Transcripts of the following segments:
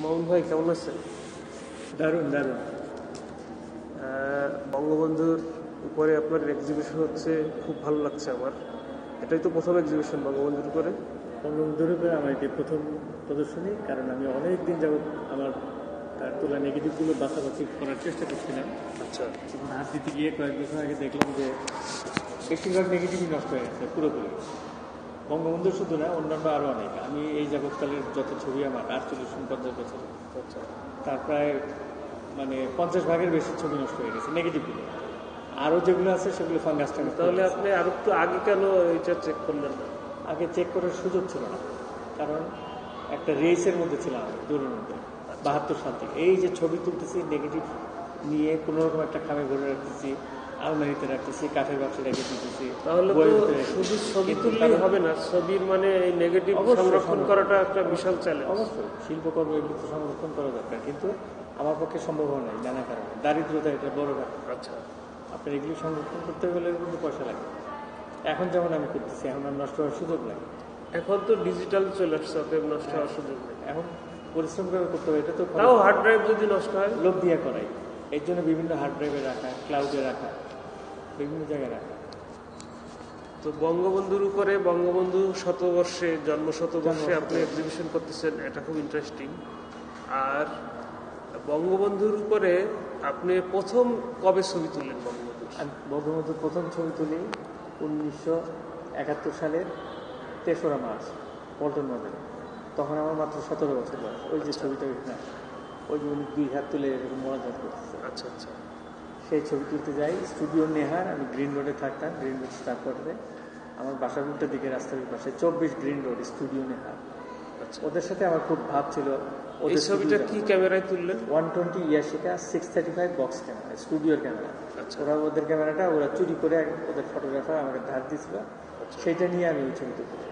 মামুন ভাই কেমন আছেন? দারুণ দারুণ। বঙ্গবন্ধুর উপরে আপনার এক্সিবিশন হচ্ছে খুব ভালো লাগছে আমার। এটাই তো প্রথম এক্সিবিশন বঙ্গবন্ধুর উপরে। বঙ্গবন্ধুর উপরে আমার এটি প্রথম প্রদর্শনী কারণ আমি অনেক দিন যাবত আমার তার তোলা নেগেটিভগুলো বাছাবাছি করার চেষ্টা করছিলাম। আচ্ছা। হাত দিতে গিয়ে কয়েক বছর আগে দেখলাম যে বেশিরভাগ নেগেটিভই নষ্ট হয়ে গেছে পুরোপুরি। বঙ্গবন্ধু শুধু না অন্যান্য আরও অনেক। আমি এই জগৎকালের যত ছবি আমার আটচল্লিশ পঞ্চাশ বছর আচ্ছা তার প্রায় মানে পঞ্চাশ ভাগের বেশি ছবি নষ্ট হয়ে গেছে নেগেটিভগুলো আরও যেগুলো আছে সেগুলো ফাঙ্গাস টাঙ্গাস তাহলে আপনি আর একটু আগে কেন এটা চেক করলেন না? আগে চেক করার সুযোগ ছিল না কারণ একটা রেসের মধ্যে ছিলাম আমি দৌড়ের মধ্যে বাহাত্তর সাল থেকে। এই যে ছবি তুলতেছি নেগেটিভ নিয়ে কোনো রকম একটা খামে ভরে রাখতেছি আলমারিতে রাখতেছি কাঠের বাক্সে রেখে দিতেছি তাহলে শুধু ছবি তুললেই হবে না ছবির মানে এই নেগেটিভ সংরক্ষণ করাটা একটা বিশাল চ্যালেঞ্জ অবশ্যই। শিল্পকর্ম এগুলো তো সংরক্ষণ করা দরকার কিন্তু আমার পক্ষে সম্ভব হয় নাই নানা কারণে। দারিদ্রতা এটা বড় কারণ আচ্ছা। আপনার এগুলি সংরক্ষণ করতে গেলে কিন্তু পয়সা লাগে। এখন যেমন আমি করতেছি এখন আর নষ্ট হওয়ার সুযোগ নাই। এখন তো ডিজিটাল চলে আসছে অতএব নষ্ট হওয়ার সুযোগ নেই। এখন পরিশ্রম করে করতে হবে এটা তো। তাও হার্ড ড্রাইভ যদি নষ্ট হয়? লোক দিয়ে করাই। এর জন্য বিভিন্ন হার্ড ড্রাইভে রাখা ক্লাউডে রাখা। বিভিন্ন জায়গায় রাখা। তো বঙ্গবন্ধুর উপরে বঙ্গবন্ধু শতবর্ষে জন্ম শতবর্ষে আপনি এক্সিবিশন করতেছেন এটা খুব ইন্টারেস্টিং আর বঙ্গবন্ধুর উপরে আপনি প্রথম কবে ছবি তুললেন বঙ্গবন্ধু বঙ্গবন্ধুর প্রথম ছবি তুলি উনিশশো একাত্তর সালের তেসরা মার্চ পল্টন বাজারে তখন আমার মাত্র সতেরো বছর বয়স। ওই যে ছবিটা ওইখানে ওই যে উনি দুই হাত তুলে এরকম মনোযোগ করতেছে। আচ্ছা আচ্ছা। সেই ছবি তুলতে যাই। স্টুডিও নেহার আমি গ্রিন রোডে থাকতাম। গ্রিন রোড স্টার কোয়ার্টারে আমার বাসার উল্টো দিকে রাস্তার পাশে চব্বিশ গ্রিন রোড স্টুডিও নেহার আচ্ছা। ওদের সাথে আমার খুব ভাব ছিল। ওদের ছবিটা কি ক্যামেরায় তুললেন? One twenty Yashica six thirty five box camera স্টুডিওর ক্যামেরা। আচ্ছা। ওরা ওদের ক্যামেরাটা ওরা চুরি করে ওদের ফটোগ্রাফার আমাকে ধার দিয়েছিল। সেইটা নিয়ে আমি ওই ছবি তুলি খুবই ভালো।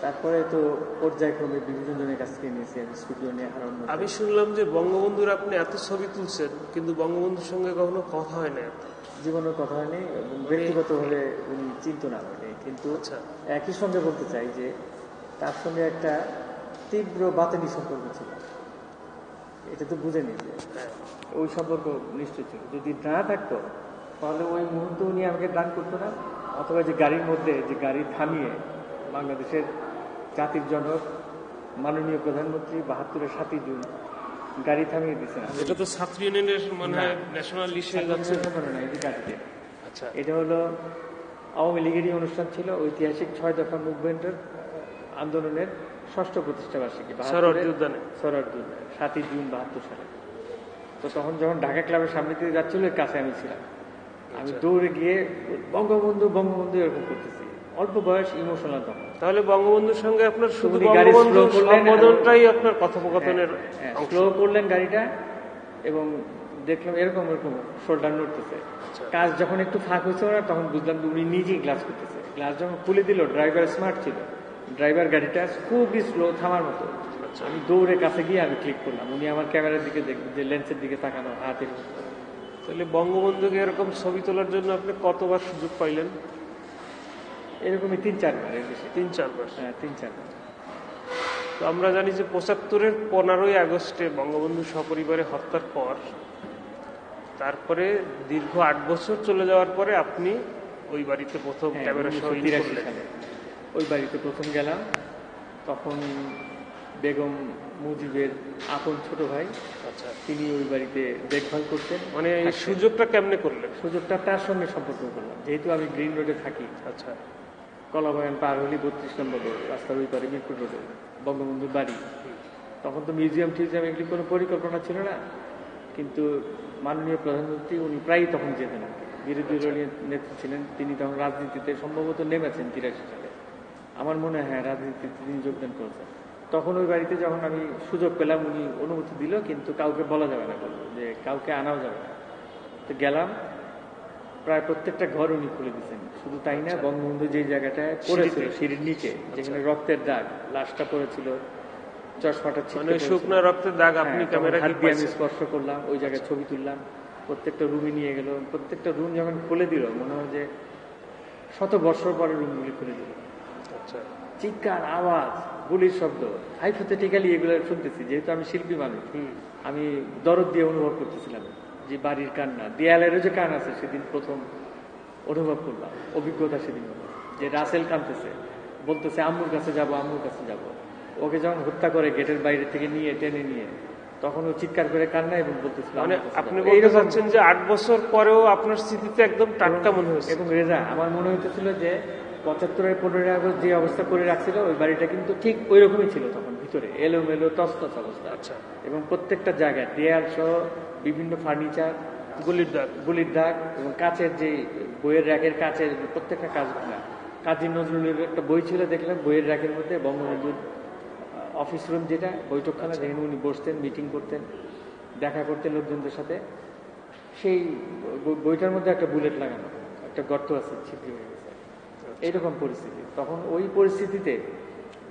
তারপরে তো পর্যায়ক্রমে বিভিন্ন জনের কাছ থেকে নিয়েছি আমি স্টুডিও নিয়ে মধ্যে। আমি শুনলাম যে বঙ্গবন্ধুর আপনি এত ছবি তুলছেন কিন্তু বঙ্গবন্ধুর সঙ্গে কখনো কথা হয় না জীবনের কথা হয়নি এবং ব্যক্তিগতভাবে উনি চিন্ত না হয়নি কিন্তু আচ্ছা। একই সঙ্গে বলতে চাই যে তার সঙ্গে একটা তীব্র বাতানি সম্পর্ক ছিল। এটা তো বুঝে নিন যে হ্যাঁ। ওই সম্পর্ক নিশ্চয় ছিল। যদি না থাকতো তাহলে ওই মুহূর্তে উনি আমাকে দান করতো না? অথবা যে গাড়ির মধ্যে যে গাড়ি থামিয়ে বাংলাদেশের জাতির জনক মাননীয় প্রধানমন্ত্রী বাহাত্তরের সাতই জুন। গাড়ি থামিয়ে দিয়েছেন। এটা তো ছাত্র ইউনিয়নের মানে ন্যাশনাল লিস্টে যাচ্ছে গাড়িতে। আচ্ছা। এটা হলো আওয়ামী লীগেরই অনুষ্ঠান ছিল ঐতিহাসিক ছয় দফা মুভমেন্টের আন্দোলনের ষষ্ঠ প্রতিষ্ঠা বার্ষিকী সরার্দি সাতই জুন বাহাত্তর সালে। তো তখন যখন ঢাকা ক্লাবের সামনে দিয়ে যাচ্ছিল কাছে আমি ছিলাম। আমি দৌড়ে গিয়ে বঙ্গবন্ধু বঙ্গবন্ধু এরকম করতেছি। অল্প বয়স ইমোশনাল তখন। তাহলে বঙ্গবন্ধুর সঙ্গে আপনার শুধু সম্বোধনটাই আপনার কথোপকথনের স্লো করলেন গাড়িটা এবং দেখলাম এরকম এরকম শোল্ডার নড়তেছে। আচ্ছা। কাজ যখন একটু ফাঁক হয়েছে ওরা তখন বুঝলাম যে উনি নিজেই গ্লাস করতেছে। গ্লাস যখন খুলে দিল ড্রাইভার স্মার্ট ছিল। ড্রাইভার গাড়িটা খুবই স্লো থামার মতো। আচ্ছা। আমি দৌড়ে কাছে গিয়ে আমি ক্লিক করলাম। উনি আমার ক্যামেরার দিকে দেখ যে লেন্সের দিকে তাকানো হাতের তাহলে বঙ্গবন্ধুকে এরকম ছবি তোলার জন্য আপনি কতবার সুযোগ পাইলেন? এরকমই তিন চারবার এর বেশি তিন চারবার হ্যাঁ তিন চারবার তো আমরা জানি যে পঁচাত্তরের পনেরোই আগস্টে বঙ্গবন্ধু সপরিবারে হত্যার পর তারপরে দীর্ঘ আট বছর চলে যাওয়ার পরে আপনি ওই বাড়িতে প্রথম হ্যাঁ, ক্যামেরা সহ 1983 করলেন। সালে। ওই বাড়িতে প্রথম গেলাম। তখন বেগম মুজিবের আপন ছোট ভাই আচ্ছা। তিনি ওই বাড়িতে দেখভাল করতেন। মানে এই সুযোগটা কেমনে করলেন? সুযোগটা তার সঙ্গে সম্পর্ক করলাম। যেহেতু আমি গ্রিন রোডে থাকি। আচ্ছা। কলাবাগান পার হলি বত্রিশ নম্বর রোড রাস্তার ওই পারে মিরপুর রোডে বঙ্গবন্ধুর বাড়ি। তখন তো মিউজিয়াম টিউজিয়াম এগুলি কোনো পরিকল্পনা ছিল না। কিন্তু মাননীয় প্রধানমন্ত্রী উনি প্রায়ই তখন যেতেন। বিরোধী দলীয় নেতা ছিলেন তিনি তখন রাজনীতিতে সম্ভবত নেমেছেন তিরাশি সালে। আমার মনে হয় হ্যাঁ রাজনীতিতে তিনি যোগদান করেছেন। তখন ওই বাড়িতে যখন আমি সুযোগ পেলাম উনি অনুমতি দিল কিন্তু কাউকে বলা যাবে না বলল যে কাউকে আনাও যাবে না। তো গেলাম প্রায় প্রত্যেকটা ঘর উনি খুলে দিয়েছেন। শুধু তাই না বঙ্গবন্ধু যে জায়গাটায় পড়েছিল সিঁড়ির নিচে যেখানে রক্তের দাগ লাশটা পড়েছিল চশমাটা মানে শুকনো রক্তের দাগ আপনি হ্যাঁ, ক্যামেরা আমি স্পর্শ করলাম ওই জায়গায় ছবি তুললাম প্রত্যেকটা রুমে নিয়ে গেল প্রত্যেকটা রুম যখন খুলে দিল মনে হয় যে শত বছর পরে রুমগুলি খুলে দিল। আচ্ছা। চিৎকার আওয়াজ গুলির শব্দ হাইপোথেটিক্যালি এগুলো শুনতেছি যেহেতু আমি শিল্পী মানুষ আমি দরদ দিয়ে অনুভব করতেছিলাম। যে বাড়ির কান্না দেয়ালেরও যে কান আছে সেদিন প্রথম অনুভব করলাম অভিজ্ঞতা সেদিন হলো। যে রাসেল কানতেছে বলতেছে আম্মুর কাছে যাব আম্মুর কাছে যাব। ওকে যখন হত্যা করে গেটের বাইরে থেকে নিয়ে টেনে নিয়ে তখন ও চিৎকার করে কান্না এবং বলতেছিল মানে আপনি বলতে চাচ্ছেন যে আট বছর পরেও আপনার স্মৃতিতে একদম টাটকা মনে হয়েছে। এবং রেজা আমার মনে হইতেছিল যে পঁচাত্তরের পনেরোই আগস্ট যে অবস্থা করে রাখছিল ওই বাড়িটা কিন্তু ঠিক ওই রকমই ছিল তখন ভিতরে এলোমেলো তসতস অবস্থা। আচ্ছা। এবং প্রত্যেকটা জায়গায় দেয়াল সহ বিভিন্ন ফার্নিচার গুলির দাগ গুলির দাগ এবং কাচের যে বইয়ের র্যাকের কাচের প্রত্যেকটা কাজ কাজী নজরুলের একটা বই ছিল দেখলাম বইয়ের র্যাকের মধ্যে বঙ্গবন্ধুর অফিস রুম যেটা বৈঠকখানা যেখানে উনি বসতেন মিটিং করতেন দেখা করতেন লোকজনদের সাথে। সেই বইটার মধ্যে একটা বুলেট লাগানো একটা গর্ত আছে ছিদ্র হয়ে গেছে। এইরকম পরিস্থিতি। তখন ওই পরিস্থিতিতে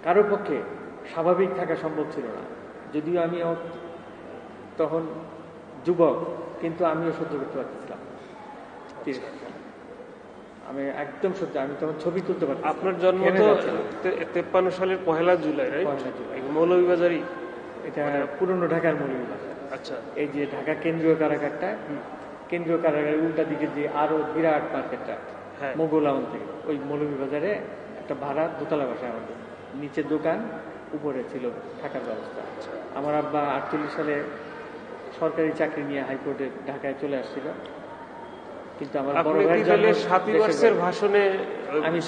কারোর পক্ষে স্বাভাবিক থাকা সম্ভব ছিল না। যদিও আমি তখন যুবক কিন্তু আমিও সহ্য করতে পারতেছিলাম। আমি একদম সহ্য আমি তখন ছবি তুলতে পারতাম আপনার জন্ম তেপ্পান্ন সালের পহেলা জুলাই। মৌলভীবাজারই? এটা পুরনো ঢাকার মৌলভীবাজার। আচ্ছা। এই যে ঢাকা কেন্দ্রীয় কারাগারটা কেন্দ্রীয় কারাগারের উল্টা দিকে যে আরও বিরাট মার্কেটটা হ্যাঁ। মোগল আমল থেকে ওই মৌলভীবাজারে একটা ভাড়া দোতলা বাসা আমাদের। নিচে দোকান উপরে ছিল থাকার ব্যবস্থা। আমার আব্বা আটচল্লিশ সালে সরকারি চাকরি নিয়ে হাইকোর্টে ঢাকায় চলে আসছিল। কিন্তু আমার বড় ভাই সাতই মার্চের ভাষণে আমি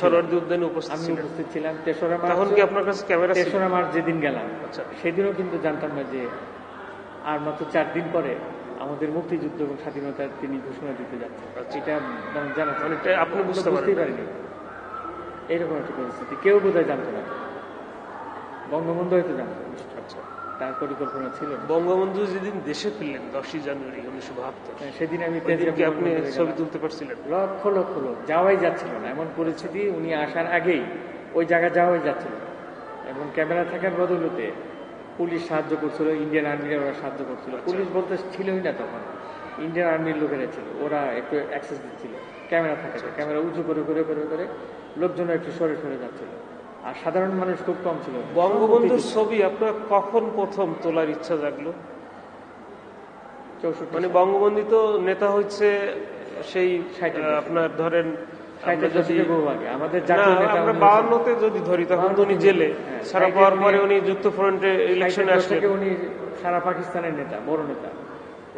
উদ্যানে উপস্থিত আমি উপস্থিত ছিলাম। তেসরা মার্চ তখন কি আপনার কাছে ক্যামেরা তেসরা মার্চ যেদিন গেলাম। আচ্ছা। সেদিনও কিন্তু জানতাম না যে আর মাত্র চার দিন পরে আমাদের মুক্তিযুদ্ধ এবং স্বাধীনতার তিনি ঘোষণা দিতে যাচ্ছেন। আচ্ছা। এটা জানা আপনি বুঝতে পারেন। এইরকম একটা পরিস্থিতি। কেউ বোধহয় জানতো না। বঙ্গবন্ধু হয়তো জানতো আচ্ছা। তার পরিকল্পনা ছিল। বঙ্গবন্ধু যেদিন দেশে ফিরলেন দশই জানুয়ারি উনিশশো বাহাত্তর সেদিন আমি আপনি ছবি তুলতে পারছিলেন? লক্ষ লক্ষ লোক যাওয়াই যাচ্ছিল না। এমন পরিস্থিতি উনি আসার আগেই ওই জায়গা যাওয়াই যাচ্ছিল। এবং ক্যামেরা থাকার বদলতে পুলিশ সাহায্য করছিল ইন্ডিয়ান আর্মিরা ওরা সাহায্য করছিল। পুলিশ বলতে ছিলই না তখন। ইন্ডিয়ান আর্মির লোকেরা ছিল ওরা একটু অ্যাক্সেস দিচ্ছিল। ক্যামেরা থাকে ক্যামেরা উঁচু করে করে করে করে লোকজন একটু সরে সরে যাচ্ছিল। আর সাধারণ মানুষ খুব কম ছিল। বঙ্গবন্ধুর ছবি আপনার কখন প্রথম তোলার ইচ্ছা জাগলো? চৌষট্টি মানে বঙ্গবন্ধু তো নেতা হচ্ছে সেই। আপনার ধরেন বাউন্নতে যদি ধরি তখন উনি জেলে। হ্যাঁ, সারা পাওয়ার পরে উনি যুক্ত ফ্রন্টে ইলেকশনে আসলেন। উনি সারা পাকিস্তানের নেতা বড় নেতা।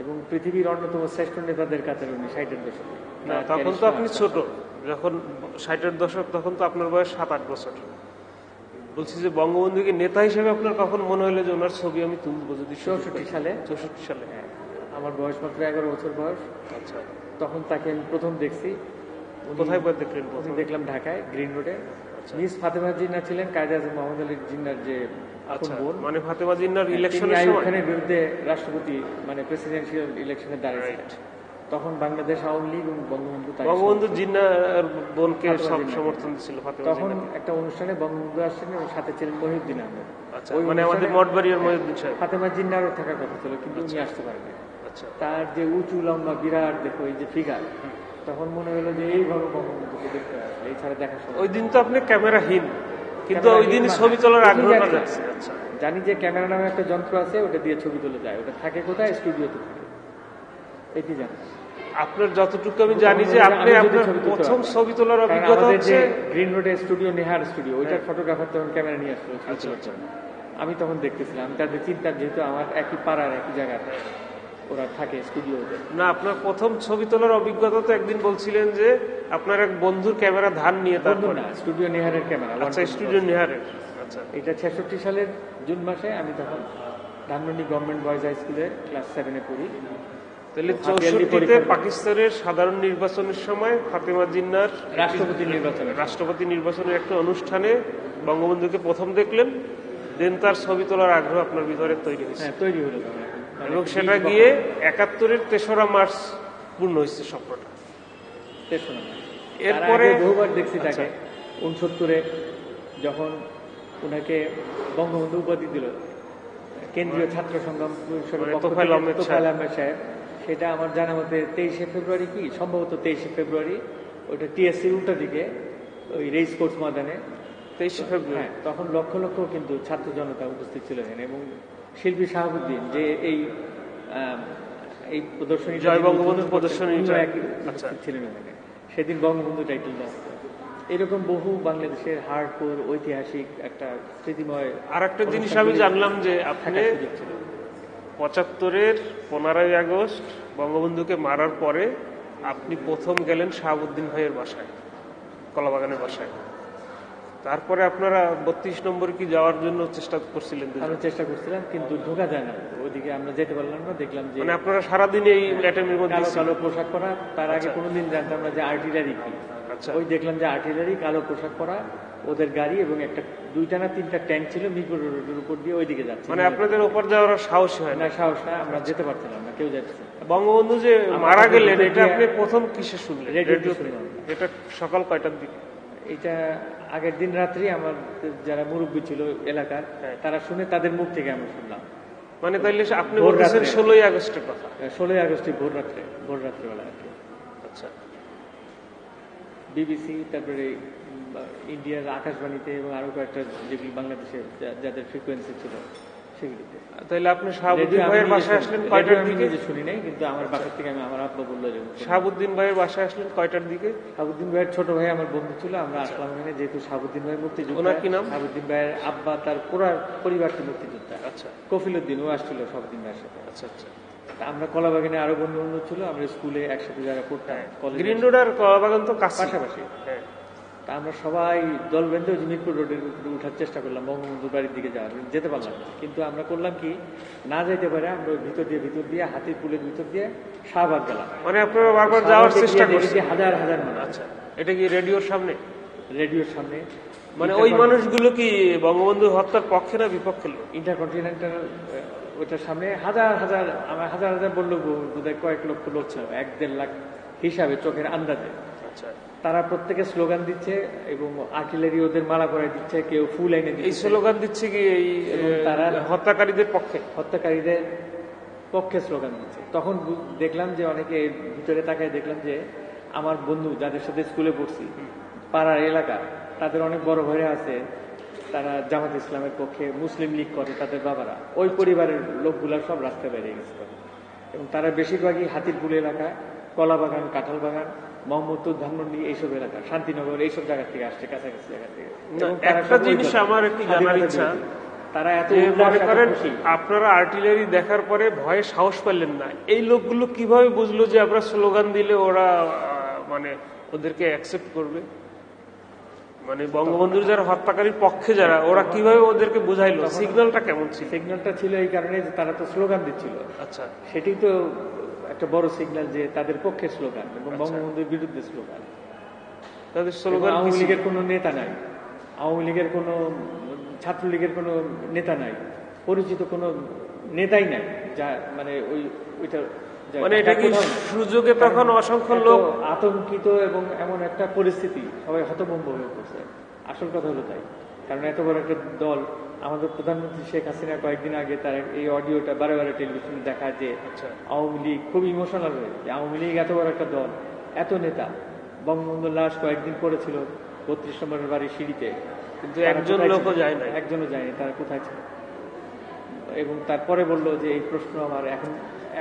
এবং পৃথিবীর অন্যতম শ্রেষ্ঠ নেতাদের কাতারে উনি ষাটের দশকে। না তখন তো আপনি ছোট। যখন ষাটের দশক তখন তো আপনার বয়স সাত আট বছর। বলছি যে বঙ্গবন্ধুকে নেতা হিসেবে আপনার কখন মনে হলো যে ওনার ছবি আমি তুলবো যদি চৌষট্টি সালে। চৌষট্টি সালে হ্যাঁ, আমার বয়স মাত্র এগারো বছর বয়স। আচ্ছা। তখন তাকে আমি প্রথম দেখছি। কোথায় দেখলেন প্রথম? দেখলাম ঢাকায় গ্রিন রোডে। মিস ফাতেমা জিন্না ছিলেন কায়দা আজম মোহাম্মদ আলী জিন্নার যে আচ্ছা। মানে ফাতেমা জিন্নার তিনি ইলেকশনের বিরুদ্ধে রাষ্ট্রপতি মানে প্রেসিডেন্সিয়াল ইলেকশনে দাঁড়িয়েছিলেন। তখন বাংলাদেশ আওয়ামী লীগ এবং বঙ্গবন্ধু বঙ্গবন্ধু জিন্নার বোনকে সব সমর্থন তখন একটা অনুষ্ঠানে বঙ্গবন্ধু আসছেন এবং সাথে ছিলেন মহিউদ্দিন আহমেদ। আচ্ছা মানে আমাদের মঠবাড়িয়ার মহিউদ্দিন সাহেব। ফাতেমা জিন্নারও থাকার কথা ছিল কিন্তু উনি আসতে পারেনি আচ্ছা। তার যে উঁচু লম্বা বিরাট দেখো এই যে ফিগার তখন মনে হলো যে এইভাবে বঙ্গবন্ধুকে দেখতে আসলে এছাড়া দেখা ওই দিন তো আপনি ক্যামেরাহীন কিন্তু ওই দিন মানে- ছবি তোলার আগ্রহটা যাচ্ছে আচ্ছা। জানি যে ক্যামেরা নামে একটা যন্ত্র আছে ওটা দিয়ে ছবি তুলে যায় ওটা থাকে কোথায়? স্টুডিওতে থাকে। এটি জানি। আপনার যতটুকু আমি জানি যে আপনি আপনার প্রথম ছবি তোলার অভিজ্ঞতা হচ্ছে। গ্রিন রোডে স্টুডিও নেহার স্টুডিও ওইটার ফটোগ্রাফার তখন ক্যামেরা নিয়ে আসলো আচ্ছা, আমি তখন দেখতেছিলাম তাদের চিন্তার যেহেতু আমার একই পাড়ার একই জায়গার ওরা থাকে স্টুডিওতে না আপনার প্রথম ছবি তোলার অভিজ্ঞতা তো একদিন বলছিলেন যে আপনার এক বন্ধুর ক্যামেরা ধান নিয়ে তারপর না স্টুডিও নেহারের ক্যামেরা আচ্ছা স্টুডিও নেহারের আচ্ছা। এটা ছেষট্টি সালের জুন মাসে আমি তখন ধানমন্ডি গভর্নমেন্ট বয়েজ হাই স্কুলে ক্লাস সেভেনে পড়ি। তাহলে চৌষট্টিতে পাকিস্তানের সাধারণ নির্বাচনের সময় ফাতেমা জিন্নার রাষ্ট্রপতি নির্বাচনে। রাষ্ট্রপতি নির্বাচনের একটা অনুষ্ঠানে বঙ্গবন্ধুকে প্রথম দেখলেন দেন তার ছবি তোলার আগ্রহ আপনার ভিতরে তৈরি হয়েছে। হ্যাঁ তৈরি হলো মানে এবং সেটা গিয়ে একাত্তরের তেসরা মার্চ পূর্ণ হয়েছে স্বপ্নটা এরপরে বহুবার দেখছি আচ্ছা। তাকে উনসত্তরে যখন ওনাকে বঙ্গবন্ধু উপাধি দিল কেন্দ্রীয় ছাত্র সংগ্রাম পরিষদের মানে সাহেব। সেটা আমার জানা মতে তেইশে ফেব্রুয়ারি কি? সম্ভবত তেইশে ফেব্রুয়ারি। ওইটা টিএসসি উল্টা দিকে ওই রেস কোর্স ময়দানে। তেইশে ফেব্রুয়ারি? হ্যাঁ তখন লক্ষ লক্ষ কিন্তু ছাত্র জনতা উপস্থিত ছিল এখানে। এবং শিল্পী শাহাবুদ্দিন যে এই এই প্রদর্শনী জয় বঙ্গবন্ধু প্রদর্শনী আচ্ছা। ছিলেন ওখানে সেদিন বঙ্গবন্ধু টাইটেল দেওয়া এরকম বহু বাংলাদেশের হার্ডকোর ঐতিহাসিক একটা স্মৃতিময় আর একটা জিনিস আমি জানলাম যে আপনি পঁচাত্তরের পনেরোই আগস্ট বঙ্গবন্ধুকে মারার পরে আপনি প্রথম গেলেন শাহাবুদ্দিন ভাইয়ের বাসায় কলাবাগানের বাসায়। তারপরে আপনারা বত্রিশ নম্বর কি যাওয়ার জন্য চেষ্টা করছিলেন? আমরা চেষ্টা করছিলাম কিন্তু ঢোকা যায় না। ওইদিকে আমরা যেতে পারলাম না দেখলাম যে মানে আপনারা সারাদিন এই অ্যাটেমের মধ্যে কালো কালো পোশাক পরা তার আগে কোনোদিন জানতাম না যে আর্টিলারি কি। আচ্ছা। ওই দেখলাম যে আর্টিলারি কালো পোশাক পরা ওদের গাড়ি এবং একটা দুইটা না তিনটা ট্যাঙ্ক ছিল মিরপুর রোডের উপর দিয়ে ওইদিকে যাচ্ছে। মানে আপনাদের ওপর যাওয়ার সাহসী হয় না। সাহস না আমরা যেতে পারছিলাম না কেউ যাচ্ছে বঙ্গবন্ধু যে মারা গেলেন এটা আপনি প্রথম কিসে শুনলেন। এটা সকাল কয়টার দিকে? এটা আগের দিন রাত্রি আমার যারা মুরব্বী ছিল এলাকার হ্যাঁ। তারা শুনে তাদের মুখ থেকে আমি শুনলাম। মানে তাইলে আপনি বলতেছেন। ষোলোই আগস্টের কথা। ষোলোই আগস্টে ভোর রাত্রে ভোর রাত্রেবেলা আর কি। আচ্ছা। বিবিসি তারপরে ইন্ডিয়ার আকাশবাণীতে এবং আরও কয়েকটা যেগুলি বাংলাদেশে যাদের ফ্রিকোয়েন্সি ছিল সেগুলিতে। তাইলে আপনি শাহাবুদ্দিন ভাইয়ের বাসায় আসলেন কয়টার দিকে? নিজে শুনি নাই কিন্তু আমার বাসার থেকে আমি আমার আব্বা বলল যে শাহাবুদ্দিন ভাইয়ের বাসায় আসলেন কয়টার দিকে? শাহাবুদ্দিন ভাইয়ের ছোট ভাই আমার বন্ধু ছিল আমরা আসলাম এখানে যেহেতু শাহাবুদ্দিন ভাই মুক্তিযোদ্ধা। ওনার কি নাম? শাহাবুদ্দিন ভাইয়ের আব্বা তার পুরো পরিবারটি মুক্তিযোদ্ধা। আচ্ছা। কফিলুদ্দিন ও আসছিল শাহাবুদ্দিন ভাইয়ের সাথে। আচ্ছা আচ্ছা। আমরা কলাবাগানে আরও বন্ধু বান্ধব ছিল আমরা স্কুলে একসাথে যারা পড়তাম কলেজে গ্রিন রোড আর কলাবাগান তো পাশাপাশি। হ্যাঁ। তা আমরা সবাই দল বেঁধে ওই মিরপুর রোডের উপরে উঠার চেষ্টা করলাম বঙ্গবন্ধুর বাড়ির দিকে যাওয়ার যেতে পারলাম কিন্তু আমরা করলাম কি না যেতে পারে আমরা ভিতর দিয়ে ভিতর দিয়ে হাতির পুলের ভিতর দিয়ে শাহবাগ গেলাম। মানে আপনারা বারবার যাওয়ার চেষ্টা যে হাজার হাজার মানুষ। আচ্ছা এটা কি রেডিওর সামনে? রেডিওর সামনে। মানে ওই মানুষগুলো কি বঙ্গবন্ধু হত্যার পক্ষে না বিপক্ষে ইন্টারকন্টিনেন্টাল ওইটার সামনে হাজার হাজার আমার হাজার হাজার বলল কয়েক লক্ষ লোক ছিল এক দেড় লাখ হিসাবে চোখের আন্দাজে। তারা প্রত্যেকে স্লোগান দিচ্ছে এবং আর্টিলারি ওদের মালা করে দিচ্ছে কেউ ফুল এনে এই স্লোগান দিচ্ছে কি এই তারা- হত্যাকারীদের পক্ষে? হত্যাকারীদের পক্ষে স্লোগান দিচ্ছে। তখন দেখলাম যে অনেকে ভিতরে তাকায় দেখলাম যে আমার বন্ধু যাদের সাথে স্কুলে পড়ছি পাড়ার এলাকা তাদের অনেক বড় ভাইরা আছে তারা জামাত ইসলামের পক্ষে মুসলিম লীগ করে তাদের বাবারা। ওই পরিবারের লোকগুলা সব রাস্তায় বেরিয়ে গেছে এবং তারা বেশিরভাগই হাতিরপুল এলাকা কলা বাগান কাঁঠাল বাগান মোহাম্মদপুর ধানমন্ডি এইসব এলাকা শান্তিনগর এইসব জায়গা থেকে আসছে কাছাকাছি জায়গা থেকে। একটা জিনিস আমার একটু জানার ইচ্ছা, তারা এত মনে করেন আপনারা আর্টিলারি দেখার পরে ভয়ে সাহস পেলেন না। এই লোকগুলো কীভাবে বুঝলো যে আমরা স্লোগান দিলে ওরা মানে ওদেরকে অ্যাকসেপ্ট করবে? মানে বঙ্গবন্ধুর যারা হত্যাকারীর পক্ষে যারা ওরা কীভাবে ওদেরকে বুঝাইলো? সিগন্যালটা কেমন ছিল? সিগন্যালটা ছিল এই কারণে যে তারা তো স্লোগান দিচ্ছিল। আচ্ছা। সেটি তো একটা বড় সিগন্যাল যে তাদের পক্ষে স্লোগান এবং বঙ্গবন্ধুর বিরুদ্ধে স্লোগান তাদের স্লোগান আওয়ামী লীগের কোনো নেতা নাই। আওয়ামী লীগের কোনো ছাত্রলীগের কোনো নেতা নাই। পরিচিত কোনো নেতাই নাই যা মানে ওই ওইটা মানে এটা কি সুযোগে তখন অসংখ্য লোক আতঙ্কিত এবং এমন একটা পরিস্থিতি সবাই হতভম্ব হয়ে পড়ছে। আসল কথা হলো তাই। কারণ এত বড় একটা দল আমাদের প্রধানমন্ত্রী শেখ হাসিনা কয়েকদিন আগে তার এই অডিওটা বারে বারে টেলিভিশনে দেখা যে আচ্ছা। আওয়ামী লীগ খুব ইমোশনাল হয়ে যে আওয়ামী লীগ এত বড় একটা দল এত নেতা। বঙ্গবন্ধুর লাশ কয়েকদিন পড়েছিল বত্রিশ নম্বরের বাড়ির সিঁড়িতে। কিন্তু একজন লোকও যায় না একজনও যায়নি তারা কোথায় ছিল? এবং তারপরে বলল যে এই প্রশ্ন আমার এখন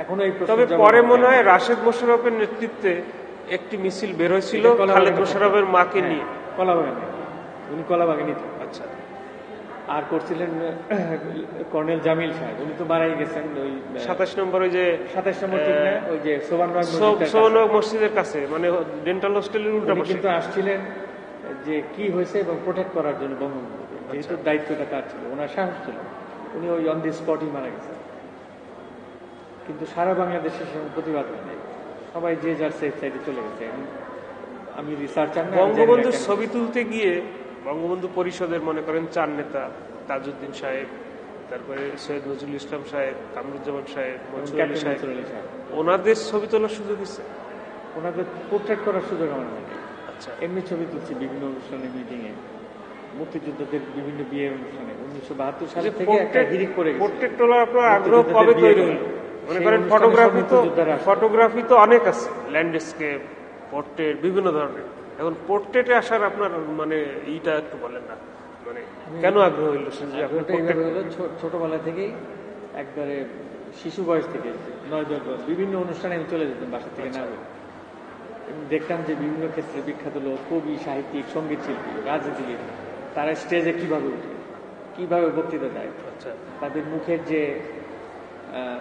এখনও এই প্রশ্ন তবে পরে মনে হয় রাশেদ মোশারফের নেতৃত্বে একটি মিছিল বের হয়েছিল খালেদ মোশারফের মাকে হ্যাঁ, নিয়ে কলাবাগানে। উনি কলাবাগানই তো আচ্ছা। আর করছিলেন কর্নেল জামিল সাহেব। উনি তো মারাই গেছেন ওই সাতাশ নম্বর ওই যে সাতাশ নম্বর ওই যে সোবান রয় সো- মসজিদটার কাছে। সোনক মসজিদের কাছে মানে ডেন্টাল হোস্টেলের উল্টা কিন্তু আসছিলেন যে কি হয়েছে এবং প্রোটেক্ট করার জন্য বঙ্গবন্ধুকে যেহেতু দায়িত্বটা তার ছিল ওনার সাহস ছিল। উনি ওই অন দি স্পটই মারা গেছেন। কিন্তু সারা বাংলাদেশে সেরকম প্রতিবাদ নাই। সবাই যে যার সেফ সাইডে চলে গেছে। আমি রিসার্চার বঙ্গবন্ধুর ছবি তুলতে গিয়ে বঙ্গবন্ধু পরিষদের মনে করেন চার নেতা তাজউদ্দিন সাহেব তারপরে সৈয়দ নজরুল ইসলাম সাহেব কামরুজ্জামান সাহেব মনসুর আলী সাহেব। ওনাদের ছবি তোলার সুযোগ দিচ্ছে ওনাদের পোর্ট্রেট করার সুযোগ আমার হয়নি আচ্ছা। এমনি ছবি তুলছি বিভিন্ন অনুষ্ঠানে মিটিং এ মুক্তিযোদ্ধাদের বিভিন্ন বিয়ে অনুষ্ঠানে। উনিশশো বাহাত্তর সালে থেকে একটা হিরিক করে। পোর্ট্রেট তোলার আপনার আগ্রহ কবে তৈরি। হলো? মনে করেন ফটোগ্রাফি তো ফটোগ্রাফি তো অনেক আছে। ল্যান্ডস্কেপ পোর্ট্রেট বিভিন্ন ধরনের। এখন পোর্ট্রেটে আসার আপনার মানে ইটা একটু বলেন না। মানে কেন আগ্রহ হইল ছোটবেলা থেকেই একবারে শিশু বয়স থেকে নয় দশ বছর বিভিন্ন অনুষ্ঠানে আমি চলে যেতাম বাসা থেকে না দেখতাম যে বিভিন্ন ক্ষেত্রে বিখ্যাত লোক কবি সাহিত্যিক সংগীত শিল্পী রাজনীতিবিদ তারা স্টেজে কীভাবে উঠে কীভাবে বক্তৃতা দেয়। আচ্ছা। তাদের মুখের যে আহ,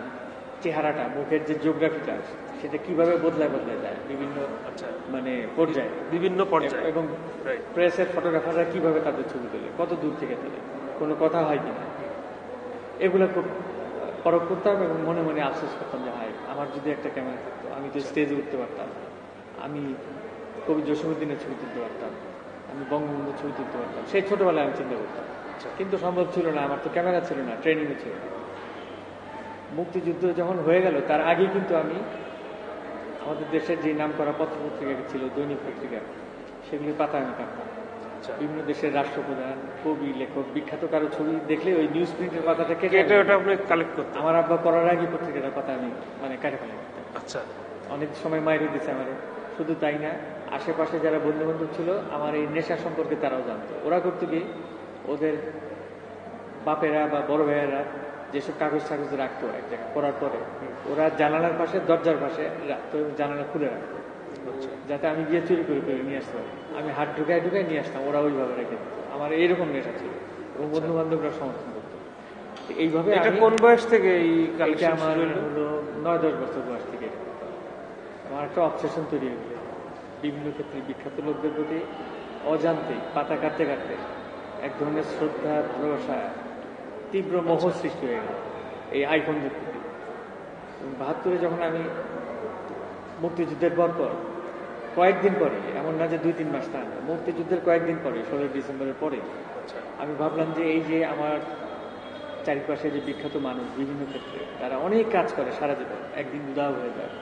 চেহারাটা মুখের যে জিওগ্রাফিটা সেটা কীভাবে বদলায় বদলায় যায় বিভিন্ন আচ্ছা। মানে পর্যায়ে। বিভিন্ন পর্যায়ে। এবং প্রেসের ফটোগ্রাফাররা কীভাবে তাদের ছবি তোলে কত দূর থেকে তোলে কোনো কথা হয় কিনা? এগুলো খুব পরখ করতাম এবং মনে মনে আফসোস করতাম যে হাই আমার যদি একটা ক্যামেরা থাকতো আমি তো স্টেজে উঠতে পারতাম। আমি কবি জসীমুদ্দিনের ছবি তুলতে পারতাম। আমি বঙ্গবন্ধুর ছবি তুলতে পারতাম। সেই ছোটবেলায় আমি চিন্তা করতাম। কিন্তু সম্ভব ছিল না আমার তো ক্যামেরা ছিল না ট্রেনিংও ছিল না। মুক্তিযুদ্ধ যখন হয়ে গেল তার আগে কিন্তু আমি আমাদের দেশের যে নাম করা পত্রপত্রিকা ছিল দৈনিক পত্রিকা সেগুলি পাতা আমি কাটতাম আচ্ছা। বিভিন্ন দেশের রাষ্ট্রপ্রধান কবি লেখক বিখ্যাত কারও ছবি দেখলে ওই নিউজ প্রিন্টের পাতাটা কেটে এটা ওটা আপনি কালেক্ট করতেন। আমার আব্বা পড়ার আগে পত্রিকাটার পাতা আমি মানে কাটে ফেলে। আচ্ছা। অনেক সময় মাইরে দিচ্ছে আমার। শুধু তাই না আশেপাশে যারা বন্ধু বান্ধব ছিল আমার এই নেশা সম্পর্কে তারাও জানতো। ওরা করতে গিয়ে ওদের বাপেরা বা বড় ভাইয়েরা যেসব কাগজ টাগজ রাখতো এক জায়গায় পড়ার পরে ওরা জানালার পাশে দরজার পাশে রাখতো এবং জানালা খুলে রাখতো। আচ্ছা। যাতে আমি গিয়ে চুরি করে করে নিয়ে আসতে আমি হাত ঢুকায় ঢুকায় নিয়ে আসতাম ওরা ওইভাবে রেখে দিত। আমার এইরকম নেশা ছিল এবং বন্ধু বান্ধবরা সমর্থন করতো। এইভাবে এটা কোন বয়স থেকে এই কালেকশন আমার হলো? নয় দশ বছর বয়স থেকে। আমার একটা অবসেশন তৈরি হয়ে বিভিন্ন ক্ষেত্রে বিখ্যাত লোকদের প্রতি অজান্তে পাতা কাটতে কাটতে এক ধরনের শ্রদ্ধা ভালোবাসা তীব্র মোহ সৃষ্টি হয়ে গেল এই আইফোন এবং বাহাত্তরে যখন আমি মুক্তিযুদ্ধের পর পর কয়েকদিন পরে এমন না যে দুই তিন মাস তা না মুক্তিযুদ্ধের কয়েকদিন পরে ষোলোই ডিসেম্বরের পরে আচ্ছা। আমি ভাবলাম যে এই যে আমার চারিপাশে যে বিখ্যাত মানুষ বিভিন্ন ক্ষেত্রে তারা অনেক কাজ করে সারা জীবন একদিন উদাও হয়ে যায়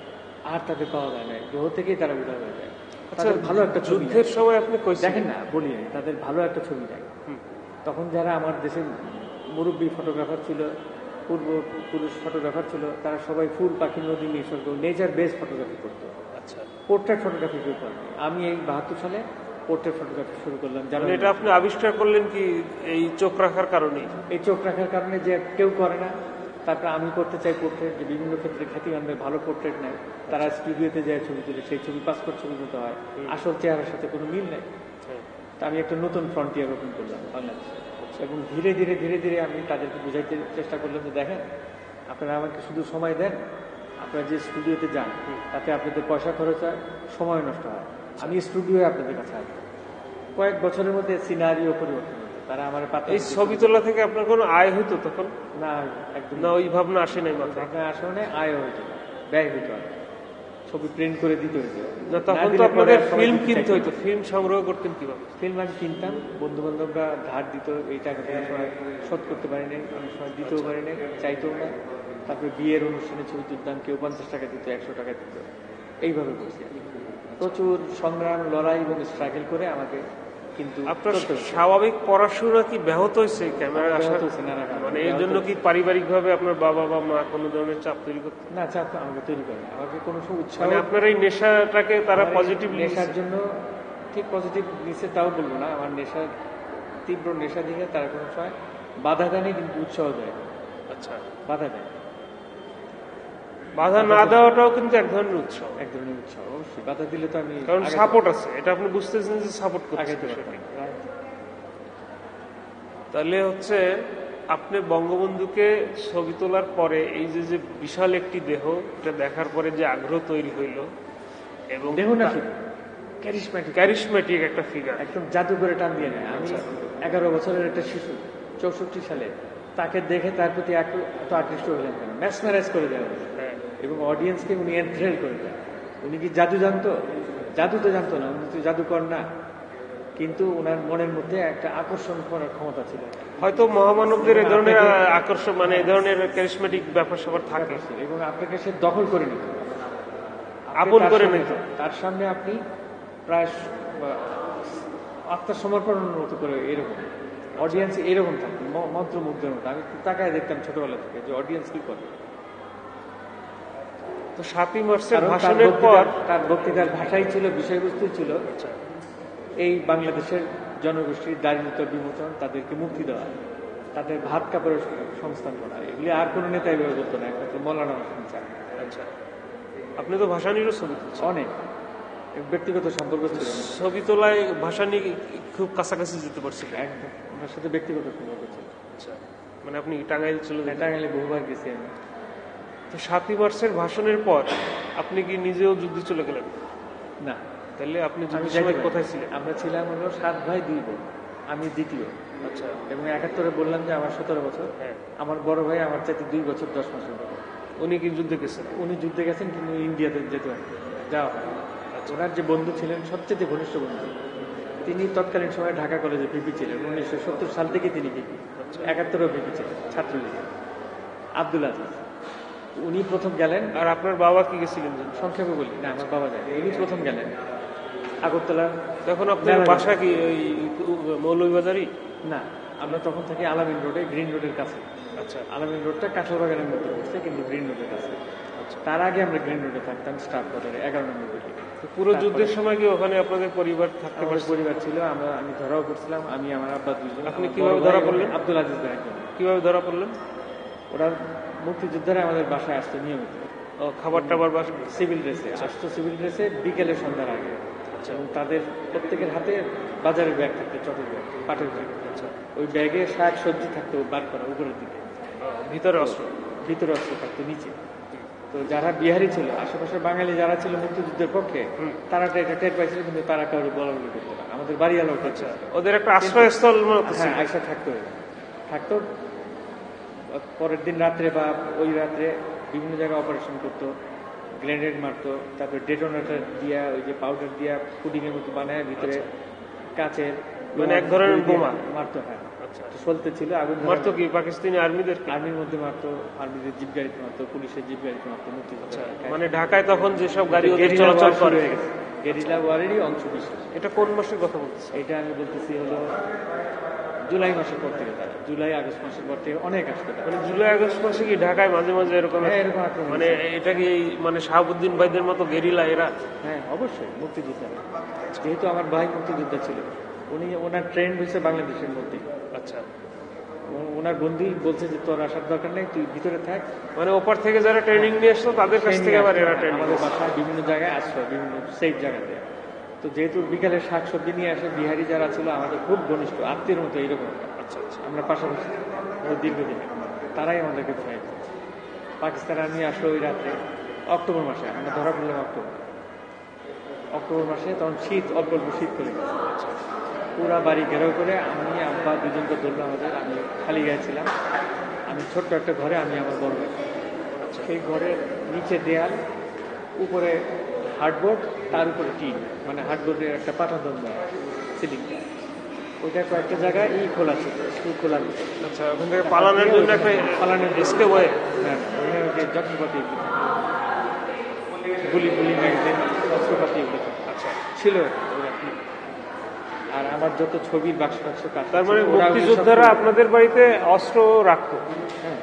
আর তাদের পাওয়া যায় না গ্রহ থেকেই তারা উদাও হয়ে যায়। আচ্ছা ভালো একটা যুদ্ধের সময় আপনি দেখেন না বলি তাদের ভালো একটা ছবি দেয় তখন যারা আমার দেশের মুরব্বী ফটোগ্রাফার ছিল পূর্ব পুরুষ ফটোগ্রাফার ছিল তারা সবাই ফুল পাখি নদী নিয়ে নিসর্গ নেচার বেস ফটোগ্রাফি করতো। আচ্ছা। পোর্ট্রেট ফটোগ্রাফি কেউ করেনি। আমি এই বাহাত্তর সালে পোর্ট্রেট ফটোগ্রাফি শুরু করলাম মানে এটা আপনি আবিষ্কার করলেন কি এই চোখ রাখার কারণে এই চোখ রাখার কারণে যে কেউ করে না। তারপর আমি করতে চাই পোর্ট্রেট যে বিভিন্ন ক্ষেত্রে খ্যাতিমানদের ভালো পোর্ট্রেট নেয় তারা স্টুডিওতে যায় ছবি তুলে সেই ছবি পাসপোর্ট ছবি মতো হয়। আসল চেহারার সাথে কোনো মিল নেই। তা আমি একটা নতুন ফ্রন্টিয়ার ওপেন করলাম বাংলাদেশে। এবং ধীরে ধীরে ধীরে ধীরে আমি তাদেরকে বুঝাইতে চেষ্টা করলাম যে দেখেন আপনারা আমাকে শুধু সময় দেন আপনারা যে স্টুডিওতে যান তাতে আপনাদের পয়সা খরচ হয় সময় নষ্ট হয়। আমি স্টুডিওয়ে আপনাদের কাছে আসব। কয়েক বছরের মধ্যে সিনারিও পরিবর্তন হতো তারা আমার পাতা এই ছবি তোলা থেকে আপনার কোনো আয় হইতো তখন? না একদম না ওই ভাবনা আসে নাই মাথায়? আপনার আসলে আয় হইতো ব্যয় হইতো। ছবি প্রিন্ট করে দিতে হইতো। না তখন তো আপনাদের ফিল্ম কিনতে হইতো। ফিল্ম সংগ্রহ করতেন কীভাবে? ফিল্ম আমি কিনতাম। বন্ধু বান্ধবরা ধার দিত এই টাকাটা সময় শোধ করতে পারি নাই অনেক সময় দিতেও পারি নাই চাইতেও না। তারপরে বিয়ের অনুষ্ঠানে ছবি তুলতাম কেউ পঞ্চাশ টাকা দিত একশো টাকা দিত। এইভাবে করছি প্রচুর সংগ্রাম লড়াই এবং স্ট্রাগল করে আমাকে কিন্তু আপনার স্বাভাবিক পড়াশোনা কি ব্যাহত হয়েছে? ক্যামেরা আসার মানে এর জন্য কি পারিবারিক ভাবে আপনার বাবা বা মা কোনো ধরনের চাপ তৈরি করতে না চাপ আমাকে তৈরি করে। আমাকে কোনো সময় উৎসাহ মানে আপনার এই নেশাটাকে তারা পজিটিভলি নেশার জন্য ঠিক পজিটিভ নিচে তাও বলব না। আমার নেশার তীব্র নেশা দিকে তারা কোনো সময় বাধা দেয়নি কিন্তু উৎসাহ দেয়। আচ্ছা। বাধা দেয়। বাধা না দেওয়াটাও কিন্তু এক ধরনের উৎসব। এক ধরনের উৎসাহ অবশ্যই। বাধা দিলে তো আমি কারণ সাপোর্ট আছে। এটা আপনি বুঝতেছেন যে সাপোর্ট করছে আগে তো বিষয়টা। পারতাম। Right. তাহলে হচ্ছে আপনি বঙ্গবন্ধুকে ছবি তোলার পরে এই যে যে বিশাল একটি দেহ এটা দেখার পরে যে আগ্রহ তৈরি হইল এবং দেহ না ক্যারিসম্যাটিক ক্যারিসমেটিক একটা ফিগার একদম জাদু করে টান দিয়ে নেয়। আমি এগারো বছরের একটা শিশু চৌষট্টি সালে তাকে দেখে তার প্রতি এত আকৃষ্ট হলেন কেন? ম্যাসমারাইজ করে দেওয়া এবং অডিয়েন্সকে উনি এনথ্রেল করে দেন। উনি কি জাদু জানতো? জাদু তো জানতো না উনি তো জাদুকর না। কিন্তু ওনার মনের মধ্যে একটা আকর্ষণ করার ক্ষমতা ছিল। হয়তো মহামানবদের এ ধরনের আকর্ষণ মানে এই ধরনের ক্যারিসমেটিক ব্যাপার স্যাপার থাকে। এবং আপনাকে সে দখল করে নিত। আপনি করে নিত। তার সামনে আপনি প্রায় আত্মসমর্পণের মতো করে এরকম অডিয়েন্স এরকম থাকে মন্ত্রমুগ্ধের মতো। আমি তাকায় দেখতাম ছোটবেলা থেকে যে অডিয়েন্স কি করে। তো কারণ তার ভাষণের পর তার বক্তৃতার ভাষাই ছিল বিষয়বস্তু ছিল এই বাংলাদেশের জনগোষ্ঠীর দারিদ্রতা বিমোচন তাদেরকে মুক্তি দেওয়া তাদের ভাত কাপড়ের সংস্থান করা। এগুলি আর কোনো নেতা এভাবে করতো না একমাত্র মৌলানা হোসেন স্যার। আচ্ছা। আপনি তো ভাসানিরও ছবি তুলছেন। অনেক। ব্যক্তিগত সম্পর্ক ছিল। ছবি তোলায় ভাসানি খুব কাছাকাছি যেতে পারছিলেন একদম। ওনার সাথে ব্যক্তিগত সম্পর্ক ছিল। আচ্ছা। মানে আপনি টাঙ্গাইল চলে যেতেন টাঙ্গাইলে বহুবার গেছি আমি। তো সাতই মার্চের ভাষণের পর আপনি কি নিজেও যুদ্ধে চলে গেলেন? না। তাহলে আপনি কোথায় ছিলেন? আমরা ছিলাম হলো সাত ভাই দুই বোন। আমি দ্বিতীয়। আচ্ছা। এবং একাত্তরে বললাম যে আমার সতেরো বছর। হ্যাঁ। আমার বড় ভাই আমার চাইতে দুই বছর দশ মাসের বড়। উনি কি যুদ্ধে গেছেন? উনি যুদ্ধে গেছেন কিন্তু ইন্ডিয়াতে যেতে যাওয়া হয়। আচ্ছা। ওনার যে বন্ধু ছিলেন সবচেয়ে ঘনিষ্ঠ বন্ধু। তিনি তৎকালীন সময় ঢাকা কলেজে ভিপি ছিলেন। উনিশশো সত্তর সাল থেকে তিনি ভিপি। আচ্ছা। একাত্তরও ভিপি ছিলেন ছাত্রলীগের। আব্দুল আজিজ। উনি প্রথম গেলেন। আর আপনার বাবা কি গেছিলেন সংক্ষেপে বলি। না আমার বাবা যায় উনি প্রথম গেলেন। আগরতলা তখন আপনার বাসা কি ওই মৌলভীবাজারই? না আমরা তখন থাকি আলামিন রোডে গ্রিন রোডের কাছে। আচ্ছা। আলামিন রোডটা কাঁঠালবাগানের মধ্যে পড়ছে কিন্তু গ্রিন রোডের কাছে। আচ্ছা। তার আগে আমরা গ্রিন রোডে থাকতাম স্টাফ কোয়ার্টারে এগারো নম্বর বিল্ডিং তো পুরো যুদ্ধের সময় কি ওখানে আপনাদের পরিবার থাকতে পারছে? পরিবার ছিল আমরা আমি ধরাও করছিলাম আমি আমার আব্বা দুইজন আপনি কীভাবে ধরা পড়লেন? আব্দুল আজিজ ভাই কীভাবে ধরা পড়লেন? ওরা মুক্তিযোদ্ধারা আমাদের বাসায় আসতো নিয়মিত। ও, খাবার টাবার বাস সিভিল ড্রেসে? আসতো সিভিল ড্রেসে বিকেলে সন্ধ্যার আগে। আচ্ছা। এবং তাদের প্রত্যেকের হাতে বাজারের ব্যাগ থাকতো চটের ব্যাগ পাটের ব্যাগ। আচ্ছা। ওই ব্যাগে শাক সবজি থাকতো বার করা উপরের দিকে। ভিতরে অস্ত্র? ভিতরে অস্ত্র থাকতো নিচে। তো যারা বিহারি ছিল আশেপাশে বাঙালি যারা ছিল মুক্তিযুদ্ধের পক্ষে। তারা এটা টের পাইছিল কিন্তু তারা কাউকে বলা বলি করতো না। আমাদের বাড়ি আলো আচ্ছা। ওদের একটা আশ্রয়স্থল হ্যাঁ আইসা থাকতো থাকতো পরের দিন রাত্রে বা ওই রাত্রে বিভিন্ন জায়গায় অপারেশন করতো গ্রেনেড মারতো তারপরে ডেটোনেটার দিয়া ওই যে পাউডার দিয়া পুডিং এর মতো বানায় ভিতরে কাচের মানে এক ধরনের বোমা। মারতো হ্যাঁ। আচ্ছা। চলতে ছিল আগুন মারতো কি পাকিস্তানি আর্মিদের আর্মির মধ্যে মারতো আর্মিদের জিপ গাড়িতে মারতো পুলিশের জিপ গাড়িতে মারতো মুক্তিযোদ্ধা মানে ঢাকায় তখন যেসব গাড়ি ওদের চলাচল করে। গেরিলা ওয়ারেরই অংশ বিশেষ। এটা কোন মাসের কথা বলতেছে এটা আমি বলতেছি হলো জুলাই মাসের পর থেকে তারা জুলাই আগস্ট মাসের পর থেকে অনেক আসতো মানে জুলাই আগস্ট মাসে কি ঢাকায় মাঝে মাঝে এরকম হ্যাঁ এরকম মানে এটা কি মানে শাহাবুদ্দিন ভাইদের মতো গেরিলা এরা? হ্যাঁ অবশ্যই মুক্তিযোদ্ধা। যেহেতু আমার ভাই মুক্তিযোদ্ধা ছিল উনি ওনার ট্রেন হয়েছে বাংলাদেশের মধ্যে। আচ্ছা। ওনার বন্ধুই বলছে যে তোর আসার দরকার নেই তুই ভিতরে থাক। মানে ওপার থেকে যারা ট্রেনিং নিয়ে আসতো তাদের কাছ থেকে আবার এরা ট্রেনিং আমাদের বাসায় বিভিন্ন জায়গায় আশ্রয় বিভিন্ন সেফ জায়গাতে। তো যেহেতু বিকালে শাক সবজি নিয়ে আসে বিহারি যারা ছিল আমাদের খুব ঘনিষ্ঠ আত্মীয়ের মতো এইরকম। আচ্ছা আচ্ছা। আমরা পাশাপাশি দীর্ঘদিন। তারাই আমাদেরকে ধরাই পাকিস্তান আর্মি আসলো ওই রাত্রে অক্টোবর মাসে আমরা ধরা পড়লাম অক্টোবর। অক্টোবর মাসে তখন শীত অল্প অল্প শীত করে গেছে। পুরা বাড়ি ঘেরাও করে আমি আব্বা দুজনকে ধরলো আমাদের আমি খালি গায়ে ছিলাম। আমি ছোট্ট একটা ঘরে আমি আমার বড় সেই ঘরের নিচে দেয়াল উপরে হার্ডবোর্ড তার উপরে টিন মানে হার্ডবোর্ডের একটা পাঠা দেওয়া সিলিং ওইটা কয়েকটা জায়গায় ই খোলা ছিল স্কুল খোলা আচ্ছা ওখান থেকে পালানোর জন্য একটা পালানোর। ওয়ে হ্যাঁ ওখানে যত্নপাতি গুলি গুলি ম্যাগজিন অস্ত্রপাতি এগুলো। আচ্ছা। ছিল। আর আমার যত ছবির বাক্স বাক্স কাজ তার মানে মুক্তিযোদ্ধারা আপনাদের বাড়িতে অস্ত্র রাখতো? হ্যাঁ।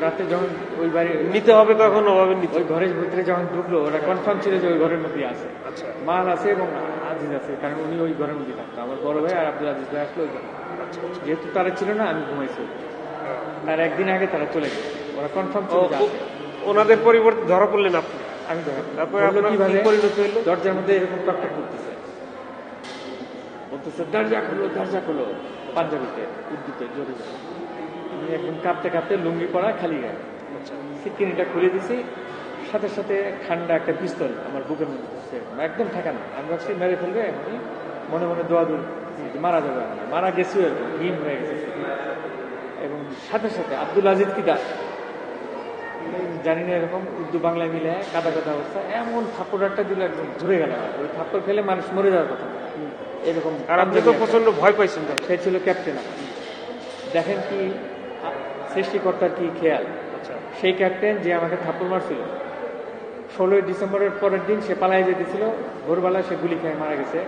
রাতে যখন ওই বাড়ি নিতে হবে তখন ওভাবে নিতে ওই ঘরের ভিতরে যখন ঢুকলো ওরা কনফার্ম ছিল যে ওই ঘরের মধ্যেই আছে। আচ্ছা। মাল আছে এবং আজিজ আছে কারণ উনি ওই ঘরের মধ্যেই থাকতো। আমার বড় ভাই আর আব্দুল আজিজ ভাই আসলো ওই ঘরে। যেহেতু তারা ছিল না আমি ঘুমাইছি তার একদিন আগে তারা চলে গেছে। ওরা কনফার্ম ছিল। ওনাদের পরিবর্তে ধরা পড়লেন আপনি? আমি ধরা তারপরে আপনার কীভাবে? পরিণত হইল? দরজার মধ্যে এরকম টকটক করতেছে। বলতেছে দরজা খুলো দরজা খুলো। পাঞ্জাবিতে উর্দুতে জোরে জোরে। একদম কাঁপতে কাঁপতে লুঙ্গি পরা খালি গায়ে। আচ্ছা। সিকিনিটা খুলে দিছি সাথে সাথে ঠান্ডা একটা পিস্তল আমার বুকের মধ্যে। একদম ঠেকানো আমি ভাবছি মেরে ফেলবে? এখনই মনে মনে দোয়া দূর মারা যাবে মারা এরকম, হিম হয়ে গেছে। এবং সাথে সাথে আব্দুল আজিজ কি দাস? জানি না এরকম উর্দু বাংলায় মিলে কাদা কাদা অবস্থা। এমন থাপ্পড় একটা দিল একদম ঘুরে গেল ওই থাপ্পড় খেলে মানুষ মরে যাওয়ার কথা এরকম আর আপনি তো প্রচণ্ড ভয় পাইছেন। সে ছিল ক্যাপ্টেন দেখেন কি সৃষ্টিকর্তার কি খেয়াল? আচ্ছা। সেই ক্যাপ্টেন যে আমাকে থাপ্পড় মারছিল ষোলোই ডিসেম্বরের পরের দিন সে পালাই যেতেছিল ভোরবেলা সে গুলি খেয়ে মারা গেছে।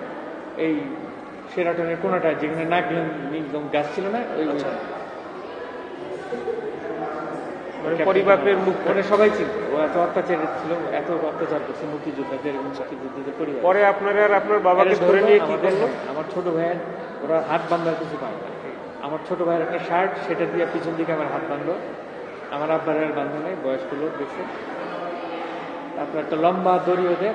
এই সেরাটনের কোনাটায় যেখানে একদম গাছ ছিল না ওই আচ্ছা। মানে পরিবারের মুখ ওরা সবাই ছিল। ও এত অত্যাচার ছিল এত অত্যাচার করছে মুক্তিযোদ্ধাদের মুক্তিযোদ্ধাদের পরিবার। পরে আপনারা আর আপনার বাবাকে ধরে নিয়ে কি করল? আমার ছোট ভাইয়ের ওরা হাত বান্ধার কিছু পায় না। আমার ছোট ভাইয়ের একটা শার্ট সেটা দিয়ে পিছন দিকে আমার হাত বাঁধলো। আমার আব্বার বান্ধব নেই বয়স্ক লোক দেখছে। তারপর একটা লম্বা দড়ি ওদের।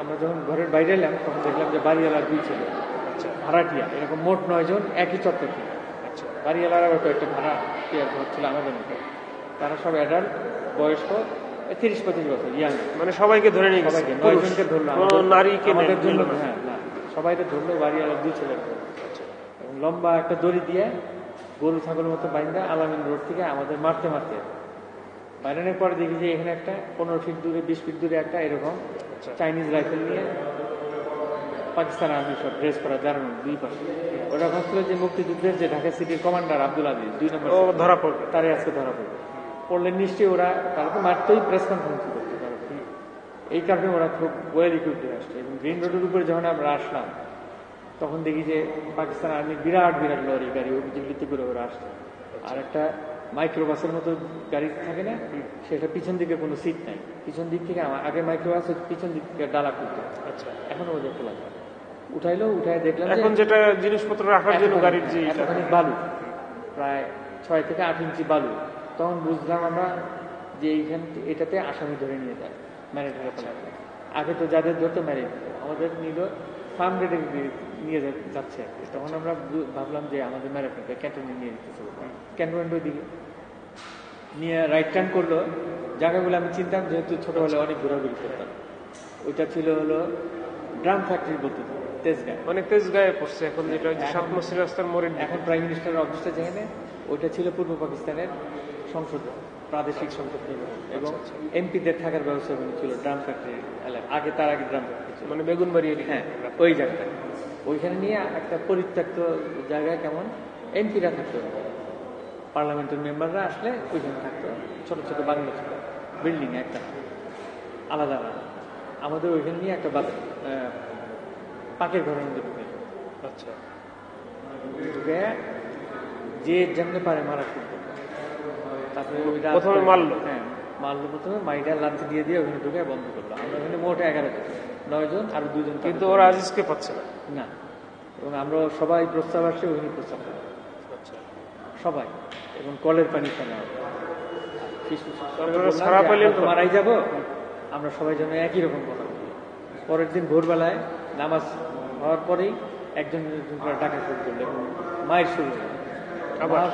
আমরা যখন ঘরের বাইরে এলাম তখন দেখলাম যে বাড়িওয়ালার দুই ছেলে। আচ্ছা। ভাড়াটিয়া এরকম মোট নয় জন একই চত্বর। থেকে আচ্ছা। বাড়িওয়ালার আবার কয়েকটা ভাড়া টিয়ার ঘর ছিল আমাদের মতো। তারা সব অ্যাডাল্ট বয়স্ক তিরিশ পঁচিশ বছর ইয়াং মানে সবাইকে ধরে নিয়ে সবাইকে নয় পুরুষ। জনকে ধরলো কোনো আমাদের- নারীকে আমাদের জন্য হ্যাঁ সবাইকে ধরলো বাড়িওয়ালা দুই ছেলে লম্বা একটা দড়ি দিয়ে গরু ছাগলের মতো বাইন্দা আলামিন রোড থেকে আমাদের মারতে মারতে। বাইরানোর পরে দেখি যে এখানে একটা পনেরো ফিট দূরে বিশ ফিট দূরে একটা এরকম আচ্ছা। চাইনিজ রাইফেল নিয়ে পাকিস্তান আর্মি সব ড্রেস করা দাঁড়ানো দুই পাশে। ওটা ভাবছিল যে মুক্তিযুদ্ধের যে ঢাকা সিটির কমান্ডার আব্দুল আজিজ দুই নম্বর ধরা পড়বে। তারে আজকে ধরা পড়বে। পড়লে নিশ্চয়ই ওরা তারা তো মারতেই প্রেস কনফারেন্স করতে পারে এই কারণে ওরা খুব ওয়েল ইকুইপড হয়ে আসছে। এবং গ্রিন রোডের উপরে যখন আমরা আসলাম তখন দেখি যে পাকিস্তান আর্মির বিরাট বিরাট লরি গাড়ি যেগুলিতে করে ওরা আসছে। আর একটা মাইক্রোবাসের মতো গাড়ি থাকে না সেটা পিছন দিকে কোনো সিট নাই। পিছন দিক থেকে আমার আগে মাইক্রোবাস পিছন দিক থেকে ডালা খুলতো আচ্ছা। এখনও ওদের খোলা উঠাইলো উঠাই দেখলাম এখন যেটা জিনিসপত্র রাখার জন্য গাড়ির যে বালু প্রায় ছয় থেকে আট ইঞ্চি বালু। তখন বুঝলাম আমরা যে এইখান এটাতে আসামি ধরে নিয়ে যায় ফেলা যায়। আগে তো যাদের ধরতো দিত। আমাদের নিল ফার্ম রেটে নিয়ে যাচ্ছে আর কি। তখন আমরা ভাবলাম যে আমাদের ফেলবে ক্যান্টনমেন্ট নিয়ে দিতেছে ক্যান্টনমেন্ট ওই দিকে। নিয়ে রাইট টার্ন করল। জায়গাগুলো আমি চিনতাম যেহেতু ছোটবেলায় অনেক ঘোরাঘুরি করতাম। ওইটা ছিল হলো ড্রাম ফ্যাক্টরি বলতে তেজগাঁ মানে তেজ পড়ছে এখন যেটা যে সাত মসজিদ রাস্তার মোড়ের এখন প্রাইম মিনিস্টারের অফিসটা যেখানে ওইটা ছিল পূর্ব পাকিস্তানের সংসদ প্রাদেশিক সংসদ এবং এমপিদের থাকার ব্যবস্থা ছিল ড্রাম ফ্যাক্টরি আগে তার আগে ড্রাম ফ্যাক্টরি মানে বেগুনবাড়ি হ্যাঁ ওই জায়গাটা। ওইখানে নিয়ে একটা পরিত্যক্ত জায়গায় কেমন এমপিরা থাকতো। পার্লামেন্টের মেম্বাররা আসলে ওইখানে থাকতো। ছোট ছোট বাংলো ছিল বিল্ডিং একটা আলাদা আলাদা। আমাদের ওইখানে নিয়ে একটা পাকের ঘরের মধ্যে ঢুকে। আচ্ছা। ঢুকে যে যেমনি পারে মারা শুরু করল তারপরে প্রথমে মারলো? হ্যাঁ মারলো প্রথমে মাইডা লাথি দিয়ে দিয়ে ওখানে ঢুকে বন্ধ করল। আমরা ওখানে মোট এগারো জন নয় জন আর দুজন কিন্তু ওরা আজিজকে পাচ্ছে না। না। এবং আমরা সবাই প্রস্তাব আসছে ওখানে প্রস্তাব সবাই। এবং কলের পানি ফেলা? মারাই যাব। আমরা সবাই যেন একই রকম কথা বলি। পরের দিন ভোরবেলায় নামাজ হওয়ার পরেই একজন ডাকা শুরু করল এবং মায়ের শুরু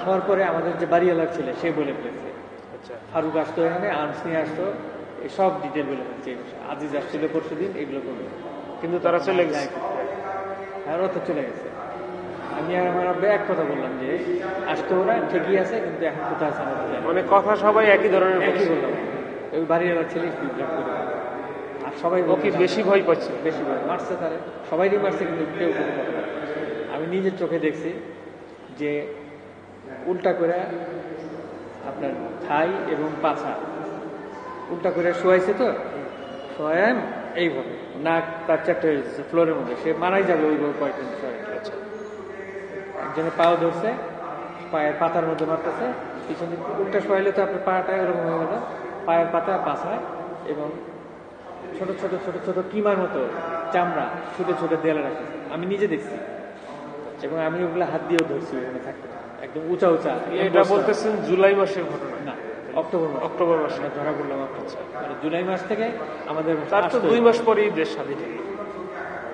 হওয়ার পরে আমাদের যে বাড়িওয়ালার ছেলে সে বলে ফেলেছে। আচ্ছা। ফারুক আসতো এখানে আর্মস নিয়ে আসতো। সব ডিটেল বলে ফেলছে আজিজ আসছিল পরশু দিন এগুলো করবে। কিন্তু তারা চলে গেছে। আর ও তো চলে গেছে। আমি আর আমার আব্বা এক কথা বললাম যে আসতো ওরা ঠিকই আছে কিন্তু এখন কোথায় আছে। মানে কথা সবাই একই ধরনের একই বললাম। ওই বাড়িওয়ালা ছেলে বিপ্লব করে আর সবাই ও কি বলছে, বেশি ভয় পাচ্ছে? বেশি ভয়। মারছে তারে। সবাইরই মারছে কিন্তু কেউ কোনো কথা। আমি নিজের চোখে দেখছি যে উল্টা করে আপনার থাই এবং পাছা উল্টা করে শোয়াইছে তো? শোয়ান এইভাবে। নাক তার চারটে হয়ে যাচ্ছে ফ্লোরের মধ্যে। সে মারাই যাবে ওইভাবে কয়েকদিন আচ্ছা। একজনে পাও ধরছে পায়ের পাতার মধ্যে মারতেছে পিছন দিক উল্টা শোয়াইলে তো আপনার পাটা এরকম হয়ে গেল। পায়ের পাতা পাছায় এবং ছোট ছোট ছোট ছোট কিমার মতো চামড়া ছুটে ছুটে দেয়ালে রাখতেছে আমি নিজে দেখছি। এবং আমি ওগুলো হাত দিয়েও ধরছি ওখানে থাকতে। একদম উঁচা উঁচা। এটা বলতেছেন জুলাই মাসের ঘটনা। না। অক্টোবর অক্টোবর মাসে। ধরা পড়লাম মানে জুলাই মাস থেকে আমাদের তার তো দুই মাস পরেই দেশ স্বাধীন।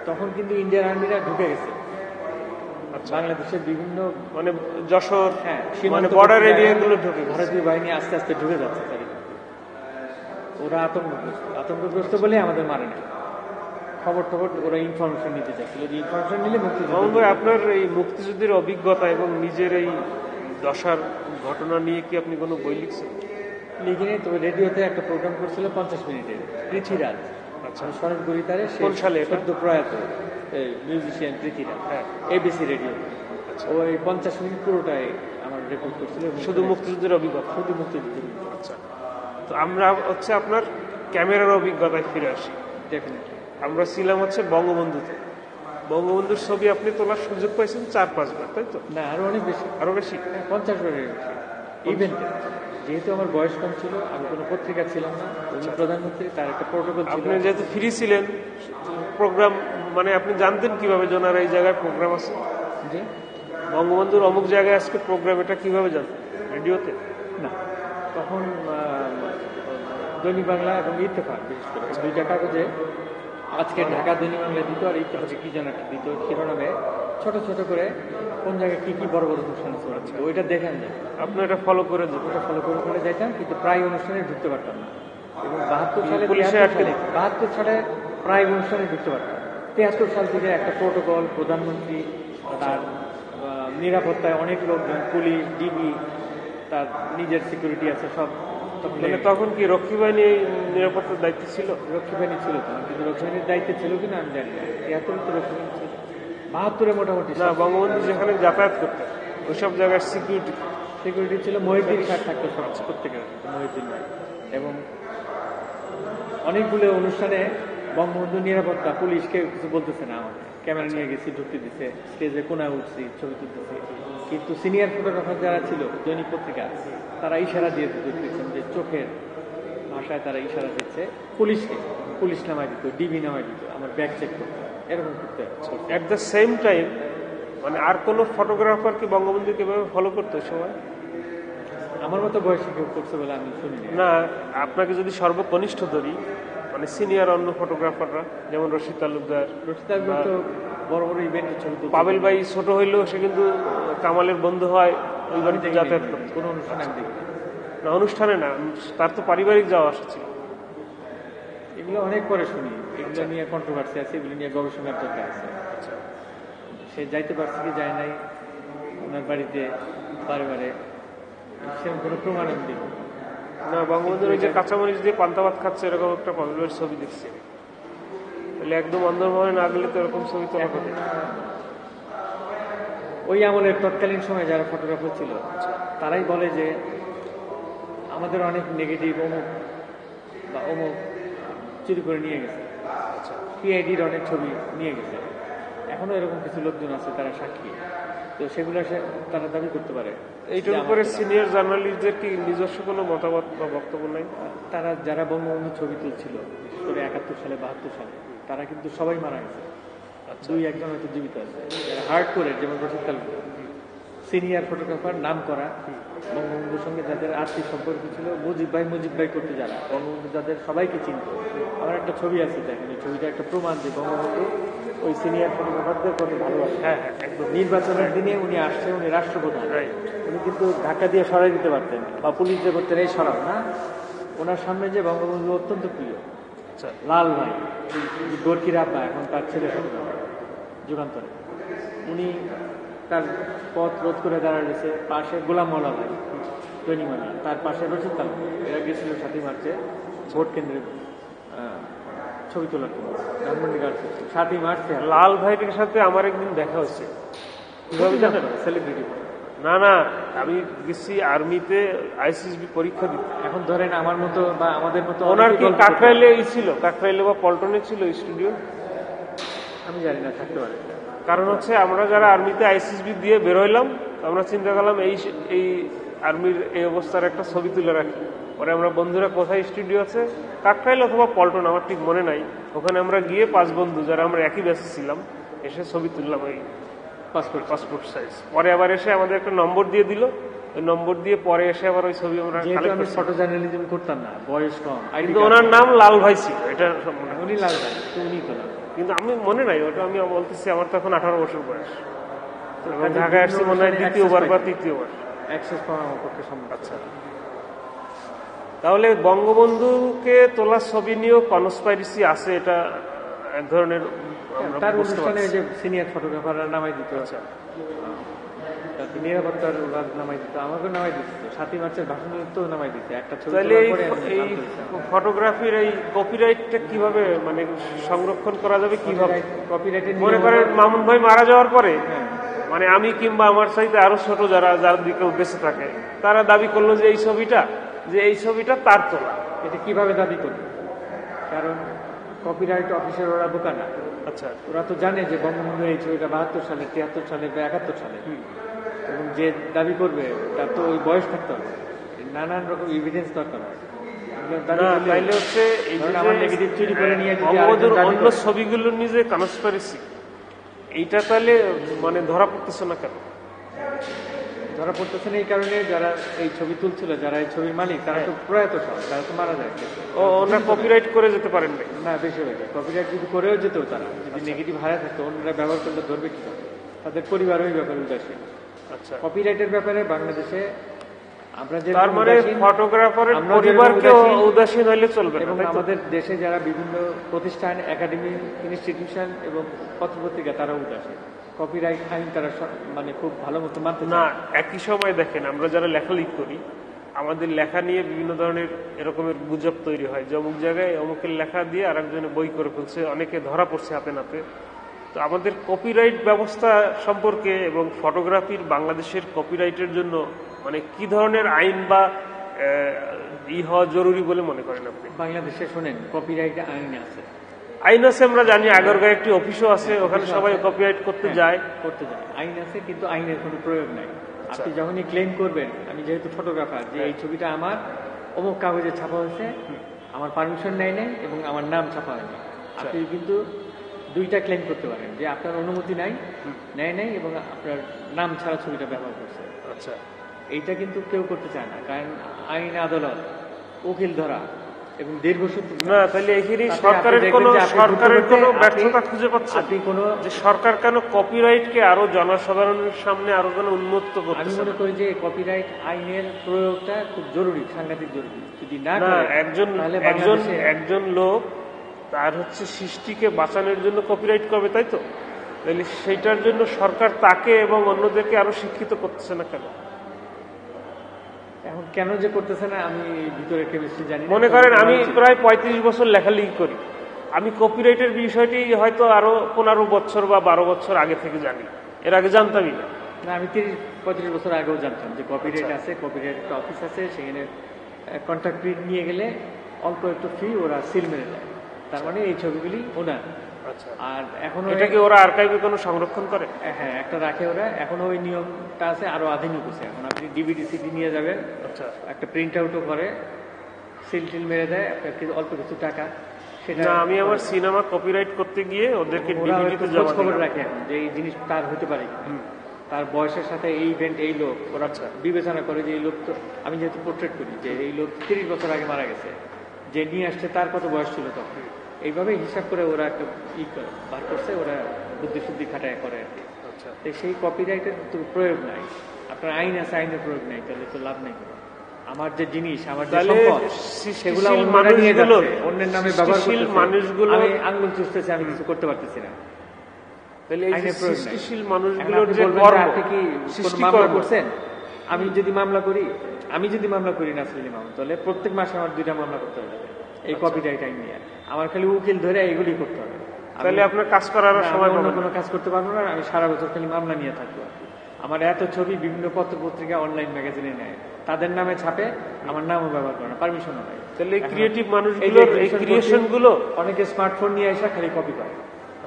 তখন কিন্তু ইন্ডিয়ান আর্মিরা ঢুকে গেছে। আচ্ছা। বাংলাদেশের বিভিন্ন মানে যশোর হ্যাঁ মানে বর্ডার ঢুকে ভারতীয় বাহিনী আস্তে আস্তে ঢুকে যাচ্ছে। ওরা আতঙ্কগ্রস্ত। আতঙ্কগ্রস্ত বলে আমাদের মারে না খবর টবর ওরা ইনফরমেশন নিতে চাইছিল। যে ইনফরমেশন নিলে মুক্তি আপনার এই মুক্তিযুদ্ধের অভিজ্ঞতা এবং নিজের এই দশার ঘটনা নিয়ে কি আপনি কোনো বই লিখছেন? লিখে নেই তবে রেডিওতে একটা প্রোগ্রাম করছিল পঞ্চাশ মিনিটের পৃথ্বীরাজ আচ্ছা। শরৎ গরিতারে কোন সালে? সদ্য প্রয়াত মিউজিশিয়ান পৃথ্বীরাজ হ্যাঁ। ABC radio. ওই পঞ্চাশ মিনিট পুরোটাই আমার রেকর্ড করছিল শুধু মুক্তিযুদ্ধের অভিজ্ঞতা? শুধু মুক্তিযুদ্ধ আচ্ছা। তো আমরা হচ্ছে আপনার ক্যামেরার অভিজ্ঞতায় ফিরে আসি। ডেফিনেটলি আমরা ছিলাম হচ্ছে বঙ্গবন্ধুতে। বঙ্গবন্ধুর ছবি আপনি তোলার সুযোগ পাইছেন চার পাঁচবার তাই তো? না আরও অনেক বেশি। আরও বেশি? পঞ্চাশ বারের বেশি। ইভেন্টে যেহেতু আমার বয়স কম ছিল আমি কোনো পত্রিকা ছিলাম না। উনি প্রধানমন্ত্রী তার একটা প্রোটোকল আপনি যেহেতু ফ্রি ছিলেন প্রোগ্রাম মানে আপনি জানতেন কীভাবে যে ওনার এই জায়গায় প্রোগ্রাম আছে? যে বঙ্গবন্ধুর অমুক জায়গায় আজকে প্রোগ্রাম এটা কীভাবে জানতেন? রেডিওতে? না। তখন দৈনিক বাংলা এবং ইত্তেফাক বিশেষ করে। দুইটা কাগজে আজকে ঢাকা দৈনিক বাংলা দিত আর ইত্তেফাকে কি যেন একটা দিত শিরোনামে ছোট ছোট করে কোন জায়গায় কি কি বড় বড় অনুষ্ঠান আছে ওরা ওইটা দেখেন। যায় আপনি এটা ফলো করে ওটা ফলো করে করে যাইতাম কিন্তু প্রায় অনুষ্ঠানে ঢুকতে পারতাম না। এবং বাহাত্তর সালে পুলিশে আটকে বাহাত্তর সালে প্রায় অনুষ্ঠানে ঢুকতে পারতাম। তিয়াত্তর সাল থেকে একটা প্রোটোকল প্রধানমন্ত্রী তার নিরাপত্তায় অনেক লোকজন পুলিশ ডিবি তার নিজের সিকিউরিটি আছে সব মানে তখন কি রক্ষী বাহিনী নিরাপত্তার দায়িত্ব ছিল? রক্ষী বাহিনী ছিল তো কিন্তু রক্ষী বাহিনীর দায়িত্বে ছিল কিনা আমি জানি না। তিয়াত্তরে তো রক্ষী বাহিনী ছিল। বাহাত্তরে মোটামুটি না বঙ্গবন্ধু যেখানে যাতায়াত করতেন ওইসব জায়গার সিকিউরিটি সিকিউরিটি ছিল মহিউদ্দিন স্যার থাকতো সব প্রত্যেকের মহিউদ্দিন এবং অনেকগুলো অনুষ্ঠানে বঙ্গবন্ধু নিরাপত্তা পুলিশ কেউ কিছু বলতেছে না আমাকে। ক্যামেরা নিয়ে গেছি ঢুকতে দিছে স্টেজে কোনায় উঠছি ছবি তুলতেছি। কিন্তু সিনিয়র ফটোগ্রাফার যারা ছিল দৈনিক পত্রিকা তারা ইশারা দিয়ে দেখছেন যে চোখের ভাষায় তারা ইশারা দিচ্ছে পুলিশকে পুলিশ নামায় দিত ডিবি নামায় দিত আমার ব্যাগ চেক করতে এরকম করতে অ্যাট দ্য সেম টাইম মানে আর কোনো ফটোগ্রাফার কি বঙ্গবন্ধুকে এভাবে ফলো করতো সবাই সময়? আমার মতো বয়সে কেউ করছে বলে আমি শুনি না আপনাকে যদি সর্বকনিষ্ঠ ধরি মানে সিনিয়র অন্য ফটোগ্রাফাররা যেমন রশিদ তালুকদার বড় বড় ইভেন্টের ছবি। পাবেল ভাই ছোট হইলেও সে কিন্তু কামালের বন্ধু হয় ওই বাড়িতে যাতায়াত করতো। কোনো অনুষ্ঠানে না। অনুষ্ঠানে না তার তো পারিবারিক যাওয়া আসা ছিল। এগুলো অনেক পরে শুনি এগুলো নিয়ে কন্ট্রোভার্সি আছে এগুলো নিয়ে গবেষণার দরকার আছে। সে যাইতে পারছে কি যায় নাই ওনার বাড়িতে বারে বারে সেরকম কোনো প্রমাণ আমি না বঙ্গবন্ধুর ওই যে কাঁচামরিচ দিয়ে পান্তা ভাত খাচ্ছে এরকম একটা ভাইয়ের ছবি দেখছি। তাহলে একদম অন্ধরমহলে না গেলে তো এরকম ছবি তোলা হবে ওই আমলের তৎকালীন সময় যারা ফটোগ্রাফার ছিল তারাই বলে যে আমাদের অনেক নেগেটিভ অমুক বা অমুক চুরি করে নিয়ে গেছে। পিআইডির অনেক ছবি নিয়ে গেছে। এখনও এরকম কিছু লোকজন আছে তারা সাক্ষী। তো সেগুলো সে তারা দাবি করতে পারে এইটার উপরে সিনিয়র জার্নালিস্টদের কি নিজস্ব কোনো মতামত বা বক্তব্য নাই? তারা যারা বঙ্গবন্ধু ছবি তুলছিল বিশেষ করে একাত্তর সালে বাহাত্তর সালে তারা কিন্তু সবাই মারা গেছে। দুই একজন হয়তো জীবিত আছে। যারা হার্ড করে যেমন রশিদ তালুকদার সিনিয়র ফটোগ্রাফার নাম করা। বঙ্গবন্ধুর সঙ্গে যাদের আর্থিক সম্পর্ক ছিল মুজিব ভাই মুজিব ভাই করতে যারা বঙ্গবন্ধু যাদের সবাইকে চিনত। আমার একটা ছবি আছে দেখেন এই ছবিটা একটা প্রমাণ যে বঙ্গবন্ধু ওই সিনিয়র ফটোগ্রাফারদের কত ভালোবাসে। হ্যাঁ হ্যাঁ একদম। নির্বাচনের দিনে উনি আসছে উনি রাষ্ট্রপ্রধান। উনি কিন্তু ধাক্কা দিয়ে সরাই দিতে পারতেন বা পুলিশ যে করতেন এই সরাও না। ওনার সামনে যে বঙ্গবন্ধু অত্যন্ত প্রিয় আচ্ছা। লাল ভাই গোর্কির আব্বা এখন তার ছেলে যুগান্তরে। উনি তার পথ রোধ করে দাঁড়ালেছে পাশে গোলাম মোল্লা ভাই দৈনিমালা তার পাশে রশিদ তালুকদার এরা গেছিল সাথী মার্চে ভোট কেন্দ্রে। ছবি ধানমন্ডি গার্লস সাতই মার্চে লাল ভাইয়ের সাথে আমার একদিন দেখা হচ্ছে কীভাবে জানেন সেলিব্রিটি না না আমি গেছি আর্মিতে আইসিসবি পরীক্ষা দিতে। এখন ধরেন আমার মতো বা আমাদের মতো ওনার কি কাকরাইলে ই ছিল? কাকরাইলে বা পল্টনে ছিল স্টুডিও? আমি জানি না থাকতে পারে। কারণ হচ্ছে আমরা যারা আর্মিতে আইসিসবি দিয়ে বেরোইলাম আমরা চিন্তা করলাম এই এই আর্মির এই অবস্থার একটা ছবি তুলে রাখি। পরে আমরা বন্ধুরা কোথায় স্টুডিও আছে? কাকরাইল অথবা পল্টন আমার ঠিক মনে নাই। ওখানে আমরা গিয়ে পাঁচ বন্ধু যারা আমরা একই ব্যাচে ছিলাম এসে ছবি তুললাম ওই পাসপোর্ট পাসপোর্ট সাইজ পরে আবার এসে আমাদের একটা নম্বর দিয়ে দিল। ওই নম্বর দিয়ে পরে এসে আবার ওই ছবি আমরা আমি ফটো জার্নালিজম করতাম না বয়স কম। কিন্তু ওনার নাম লাল ভাই ছিল এটা উনি লাল ভাই উনি তো কিন্তু আমি মনে নাই ওটা আমি বলতেছি আমার তখন আঠারো বছর বয়স। ঢাকায় আসছি মনে হয় দ্বিতীয়বার বা তৃতীয়বার। অ্যাক্সেস পাওয়া আমার পক্ষে সম্ভব। আচ্ছা। তাহলে বঙ্গবন্ধুকে তোলার ছবি নিয়েও কনসপাইরেসি আছে এটা এক ধরনের তার বুঝতে অনুষ্ঠানে যে সিনিয়র ফটোগ্রাফাররা নামাই দিত। আচ্ছা। নিরাপত্তার নামাই দিত নামাই দিত। সাতই মার্চের ভাষণ তো নামাই দিত একটা ছবি তাহলে এই। ফটোগ্রাফির এই কপিরাইটটা কীভাবে মানে সংরক্ষণ করা যাবে কীভাবে? মনে করেন মামুন ভাই মারা যাওয়ার পরে হ্যাঁ। মানে আমি কিংবা আমার চাইতে আরও ছোট যারা যার দিকে বেঁচে থাকে তারা দাবি করল যে এই ছবিটা যে এই ছবিটা তার তোলা। এটা কীভাবে দাবি করবে কারণ কপিরাইট অফিসের ওরা বোকা না। আচ্ছা। ওরা তো জানে যে বঙ্গবন্ধু এই ছবিটা বাহাত্তর সালে তিয়াত্তর সালে বা একাত্তর সালে। এবং যে দাবি করবে তার তো ওই বয়স থাকতে হবে। নানান রকম এভিডেন্স দরকার হয়। তাইলে হচ্ছে আমার নেগেটিভ চুরি করে নিয়ে অন্য। ছবিগুলো কনস্পারেসি এইটা তাহলে মানে ধরা পড়তেছে না কেন? ধরা পড়তেছে না এই কারণে যারা এই ছবি তুলছিল যারা এই ছবির মালিক তারা তো প্রয়াত সব তারা তো মারা যায়। ও ওনারা কপিরাইট করে যেতে পারেন না বেশিরভাগ কপিরাইট যদি করেও তারা যদি নেগেটিভ হারা থাকতো অন্যরা ব্যবহার করলে ধরবে কি করে? তাদের পরিবারও এই ব্যাপারে উদাসীন। আচ্ছা। কপিরাইটের ব্যাপারে বাংলাদেশে আমরা যে তার মানে ফটোগ্রাফারের পরিবারকে উদাসীন- উদাসীন হইলে চলবে এবং আমাদের দেশে যারা বিভিন্ন প্রতিষ্ঠান একাডেমি ইনস্টিটিউশন এবং পত্রপত্রিকা তারা উদাসীন। কপিরাইট আইন তারা মানে খুব ভালো মতো মানতে না একই সময় দেখেন আমরা যারা লেখালেখি করি আমাদের লেখা নিয়ে বিভিন্ন ধরনের এরকমের গুজব তৈরি হয়। যে অমুক জায়গায় অমুকের লেখা দিয়ে আরেকজনে বই করে ফেলছে অনেকে ধরা পড়ছে হাতে নাতে। তো আমাদের কপিরাইট ব্যবস্থা সম্পর্কে এবং ফটোগ্রাফির বাংলাদেশের কপিরাইটের জন্য মানে কি ধরনের আইন বা ই হওয়া জরুরি বলে মনে করেন আপনি? বাংলাদেশে শোনেন কপিরাইট আইন আছে। আইন আছে আমরা জানি আগরগাঁও একটি অফিসও আছে ওখানে সবাই কপিরাইট করতে যায়। করতে যায়। আইন আছে কিন্তু আইনের কোনো প্রয়োগ নাই। আপনি যখনই ক্লেম করবেন আমি যেহেতু ফটোগ্রাফার যে এই ছবিটা আমার অমুক কাগজে ছাপা হয়েছে আমার পারমিশন নেয় নাই এবং আমার নাম ছাপা হয়নি। আপনি কিন্তু দুইটা ক্লেম করতে পারেন যে আপনার অনুমতি নাই নেয় নাই এবং আপনার নাম ছাড়া ছবিটা ব্যবহার করছে। আচ্ছা। এইটা কিন্তু কেউ করতে চায় না কারণ আইন আদালত উকিল ধরা এবং না তাহলে এখানে সরকারের কোনো দেখবেন যে আপনি সরকারের কোনো ব্যর্থতা খুঁজে পাচ্ছেন? আপনি কোনো যে সরকার কেন কপিরাইটকে আরও জনসাধারণের সামনে আরও যেন উন্মুক্ত আমি মনে করি যে কপিরাইট আইনের প্রয়োগটা খুব জরুরি সাংঘাতিক জরুরি। যদি না একজন একজন একজন লোক তার হচ্ছে সৃষ্টিকে বাঁচানোর জন্য কপিরাইট করবে তাই তো? তাহলে সেইটার জন্য সরকার তাকে এবং অন্যদেরকে আরও শিক্ষিত করতেছে না কেন? এখন কেন যে করতেছে না আমি ভিতরে কেমিস্ট্রি জানি মনে করেন আমি প্রায় পঁয়ত্রিশ বছর লেখালেখি করি। আমি কপিরাইটের বিষয়টি হয়তো আরও পনেরো বছর বা বারো বছর আগে থেকে জানি। এর আগে জানতামই না। না আমি তিরিশ পঁয়ত্রিশ বছর আগেও জানতাম যে কপিরাইট আচ্ছা। আছে কপিরাইট একটা অফিস আছে সেখানে কন্ট্রাক্ট প্রিন্ট নিয়ে গেলে অল্প একটু ফি ওরা সিল মেরে দেয়। তার মানে এই ছবিগুলি ওনার আর এখনও এটা কি ওরা আর্কাইভে কোনো সংরক্ষণ করে? হ্যাঁ একটা রাখে ওরা। এখনও ওই নিয়মটা আছে আরও আধুনিক হচ্ছে এখন। আপনি ডিভিডি সিডি নিয়ে যাবেন আচ্ছা। একটা প্রিন্ট আউটও করে সিল টিল মেরে দেয় আপনার অল্প কিছু টাকা। সেটা আমি আমার সিনেমা কপিরাইট করতে গিয়ে ওদেরকে ডিভিডিতে খোঁজ খবর রাখে যে এই জিনিস তার হতে পারে তার বয়সের সাথে এই ইভেন্ট এই লোক ওরা আচ্ছা। বিবেচনা করে যে এই লোক তো আমি যেহেতু পোর্ট্রেট করি যে এই লোক তিরিশ বছর আগে মারা গেছে যে নিয়ে আসছে তার কত বয়স ছিল তখন? এইভাবে হিসাব করে ওরা একটা ই করে বার করছে ওরা বুদ্ধি শুদ্ধি খাটায় করে আর কি। আচ্ছা। তো সেই কপিরাইটের তো প্রয়োগ নাই। আপনার আইন আছে আইনের প্রয়োগ নাই তাহলে তো লাভ নেই। আমার যে জিনিস আমার যে সম্পদ সেগুলো অন্যরা নিয়ে যাচ্ছে। অন্যের নামে ব্যবহার করতেছে। আমি আঙ্গুল চুষতেছি আমি কিছু করতে পারতেছি না। কি আমি যদি মামলা করি আমি যদি মামলা করি না তাহলে প্রত্যেক মাসে আমার দুইটা মামলা করতে হবে। এই আচ্ছা। কপিরাইট আইন নিয়ে। আমার খালি উকিল ধরে এগুলি করতে হবে। তাহলে আপনার কাজ করার সময় অন্য কোনো কাজ করতে পারব না আমি সারা বছর খালি মামলা নিয়ে থাকব আমার এত ছবি বিভিন্ন পত্র পত্রিকা অনলাইন ম্যাগাজিনে নেয়। তাদের নামে ছাপে আমার নামও ব্যবহার করে না পারমিশনও নাই। তাহলে ক্রিয়েটিভ এই মানুষগুলোর এই ক্রিয়েশনগুলো অনেকে স্মার্টফোন নিয়ে এসে খালি কপি করে।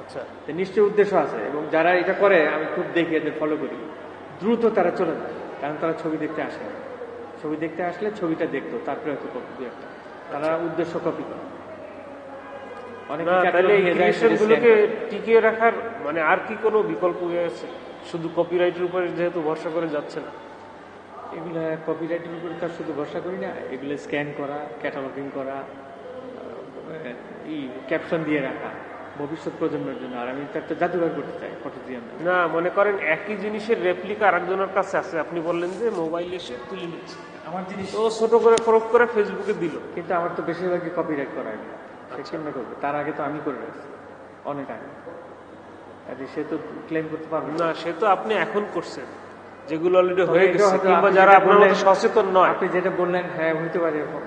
আচ্ছা। নিশ্চয়ই উদ্দেশ্য আছে এবং যারা এটা করে আমি খুব দেখি এদের ফলো করি। দ্রুত তারা চলে যায় কারণ তারা ছবি দেখতে আসে না। ছবি দেখতে আসলে ছবিটা দেখতো তারপরে হয়তো কপি একটা। তারা উদ্দেশ্য কপি করে। গুলোকে টিকিয়ে রাখার মানে আর কি কোনো বিকল্প আছে? শুধু কপিরাইটের উপরে যেহেতু ভরসা করে যাচ্ছে না। এগুলা কপিরাইটের উপরে তার শুধু ভরসা করি না এগুলো স্ক্যান করা ক্যাটালগিং করা ক্যাপশন দিয়ে রাখা ভবিষ্যৎ প্রজন্মের জন্য। আর আমি তো একটা জাদুঘর করতে চাই ফটোজিয়াম না মনে করেন একই জিনিসের রেপ্লিকা আরেকজনের কাছে আছে। আপনি বললেন যে মোবাইল এসে তুলে নিচ্ছে। আমার জিনিস ও ছোট করে ক্রপ করে ফেসবুকে দিল। কিন্তু আমার তো বেশিরভাগই কপিরাইট করা সে কেমনে করবে? তার আগে তো আমি করে রাখছি। অনেক আগে। সে তো ক্লেম করতে পারবে না। সে তো আপনি এখন করছেন। যেগুলো অলরেডি হয়ে গেছে কিংবা যারা যেটা আপনার মতো সচেতন নয়। আপনি যেটা বললেন হ্যাঁ হইতে পারে এরকম।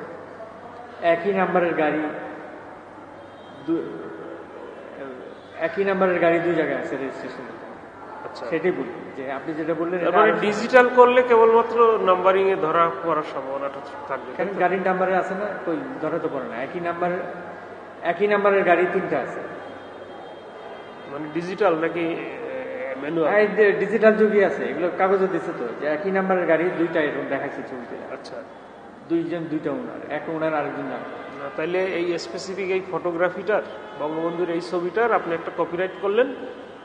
একই নাম্বারের গাড়ি একই নাম্বারের গাড়ি দুই জায়গায় আছে রেজিস্ট্রেশন আচ্ছা। সেটাই বলি যে আপনি যেটা বললেন ডিজিটাল করলে কেবলমাত্র নাম্বারিং এ ধরা পড়ার সম্ভাবনাটা থাকবে গাড়ির নাম্বারে আছে না? কই ধরা তো পড়ে না। একই নাম্বার একই নাম্বারের গাড়ি তিনটা আছে। মানে ডিজিটাল নাকি ম্যানুয়াল হ্যাঁ ডিজিটাল যুগই আছে এগুলো কাগজে দিচ্ছে তো যে একই নাম্বারের গাড়ি দুইটা এরকম দেখাচ্ছে ছবিতে। আচ্ছা। দুইজন দুইটা ওনার এক ওনার আরেকজন জানে না, তাইলে এই স্পেসিফিক এই ফটোগ্রাফিটার বঙ্গবন্ধুর এই ছবিটার আপনি একটা কপিরাইট করলেন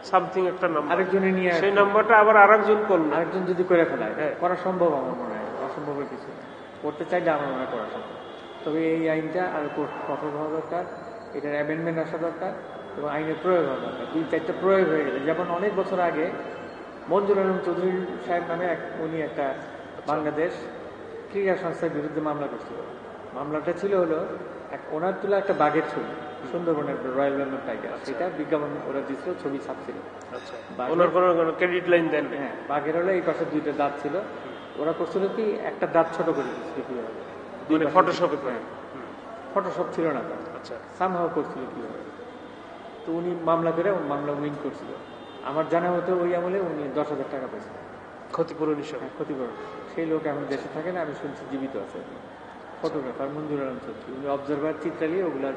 সামথিং একটা নাম্বার আরেকজনে নিয়ে সেই নাম্বারটা আবার আরেকজন করলেন আরেকজন যদি করে ফেলায় হ্যাঁ। করা সম্ভব আমার মনে হয় অসম্ভবের কিছু করতে চাইলে আমার মনে করা সম্ভব। তবে এই আইনটা আরও কঠ- কঠোর হওয়া দরকার। এটার অ্যামেন্ডমেন্ট আসা দরকার এবং আইনের প্রয়োগ হওয়া দরকার। দুই চারটা প্রয়োগ হয়ে গেলে যেমন অনেক বছর আগে মঞ্জুর আলম চৌধুরী সাহেব নামে এক উনি একটা বাংলাদেশ ক্রীড়া সংস্থার বিরুদ্ধে মামলা করছিল। মামলাটা ছিল হলো এক ওনার তোলা একটা বাঘের ছবি সুন্দরবনের রয়্যাল বেঙ্গল টাইগার। সেটা বিজ্ঞাপন ওরা দিছিল ছবি ছাপছিল আচ্ছা। বাঘের- ওনার কোনো কোনো ক্রেডিট লাইন দেন হ্যাঁ বাঘের হলে এই পাশে দুইটা দাঁত ছিল। ওরা করছিল কি একটা দাঁত ছোট করে দিচ্ছিল ফটোশপে করে। ফটোশপ ছিল না তার। আচ্ছা সামহাও করছিল কীভাবে? তো উনি মামলা করে মামলা উইন করছিল। আমার জানা মতো ওই আমলে উনি দশ হাজার টাকা পেয়েছেন ক্ষতিপূরণ হিসাবে। হ্যাঁ ক্ষতিপূরণ। সেই লোক এখন দেশে থাকে না আমি শুনছি জীবিত আছে ফটোগ্রাফার মঞ্জুর আলম চৌধুরী। উনি অবজারভার চিত্রালি ওগুলার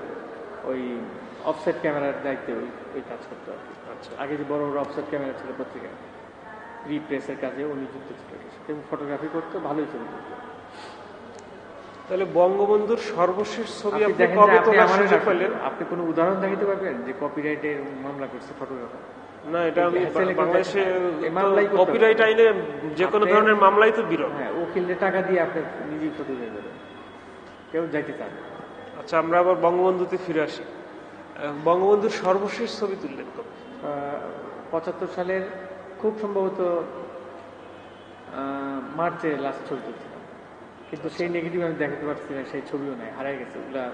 ওই অফসেট ক্যামেরার দায়িত্বে ওই ওই কাজ করতো আর কি। আচ্ছা। আগে যে বড় বড় অফসেট ক্যামেরা ছিল পত্রিকায়। রিপ্রেসের কাজে উনি যুক্ত ছিল ফটোগ্রাফি করতো ভালোই ছবি করতো তাহলে বঙ্গবন্ধুর সর্বশেষ ছবি আপনি কবে তোলার সুযোগ পেলেন আপনি কোনো উদাহরণ দেখাতে পারবেন যে কপিরাইটের মামলা করছে ফটোগ্রাফার না এটা আমি হ্যাঁ, বাংলাদেশে কপিরাইট আইনে যে কোনো ধরনের মামলাই তো বিরল। হ্যাঁ উকিলে টাকা দিয়ে আপনি নিজেই ফটো দিয়ে দেবেন। কেউ যাইতে চান আচ্ছা আমরা আবার বঙ্গবন্ধুতে ফিরে আসি। বঙ্গবন্ধুর সর্বশেষ ছবি তুললেন কবে? পঁচাত্তর সালের খুব সম্ভবত মার্চে লাস্ট ছবি তুলছিলাম কিন্তু সেই নেগেটিভ আমি দেখাতে পারছি না সেই ছবিও নাই হারাই গেছে ওগুলা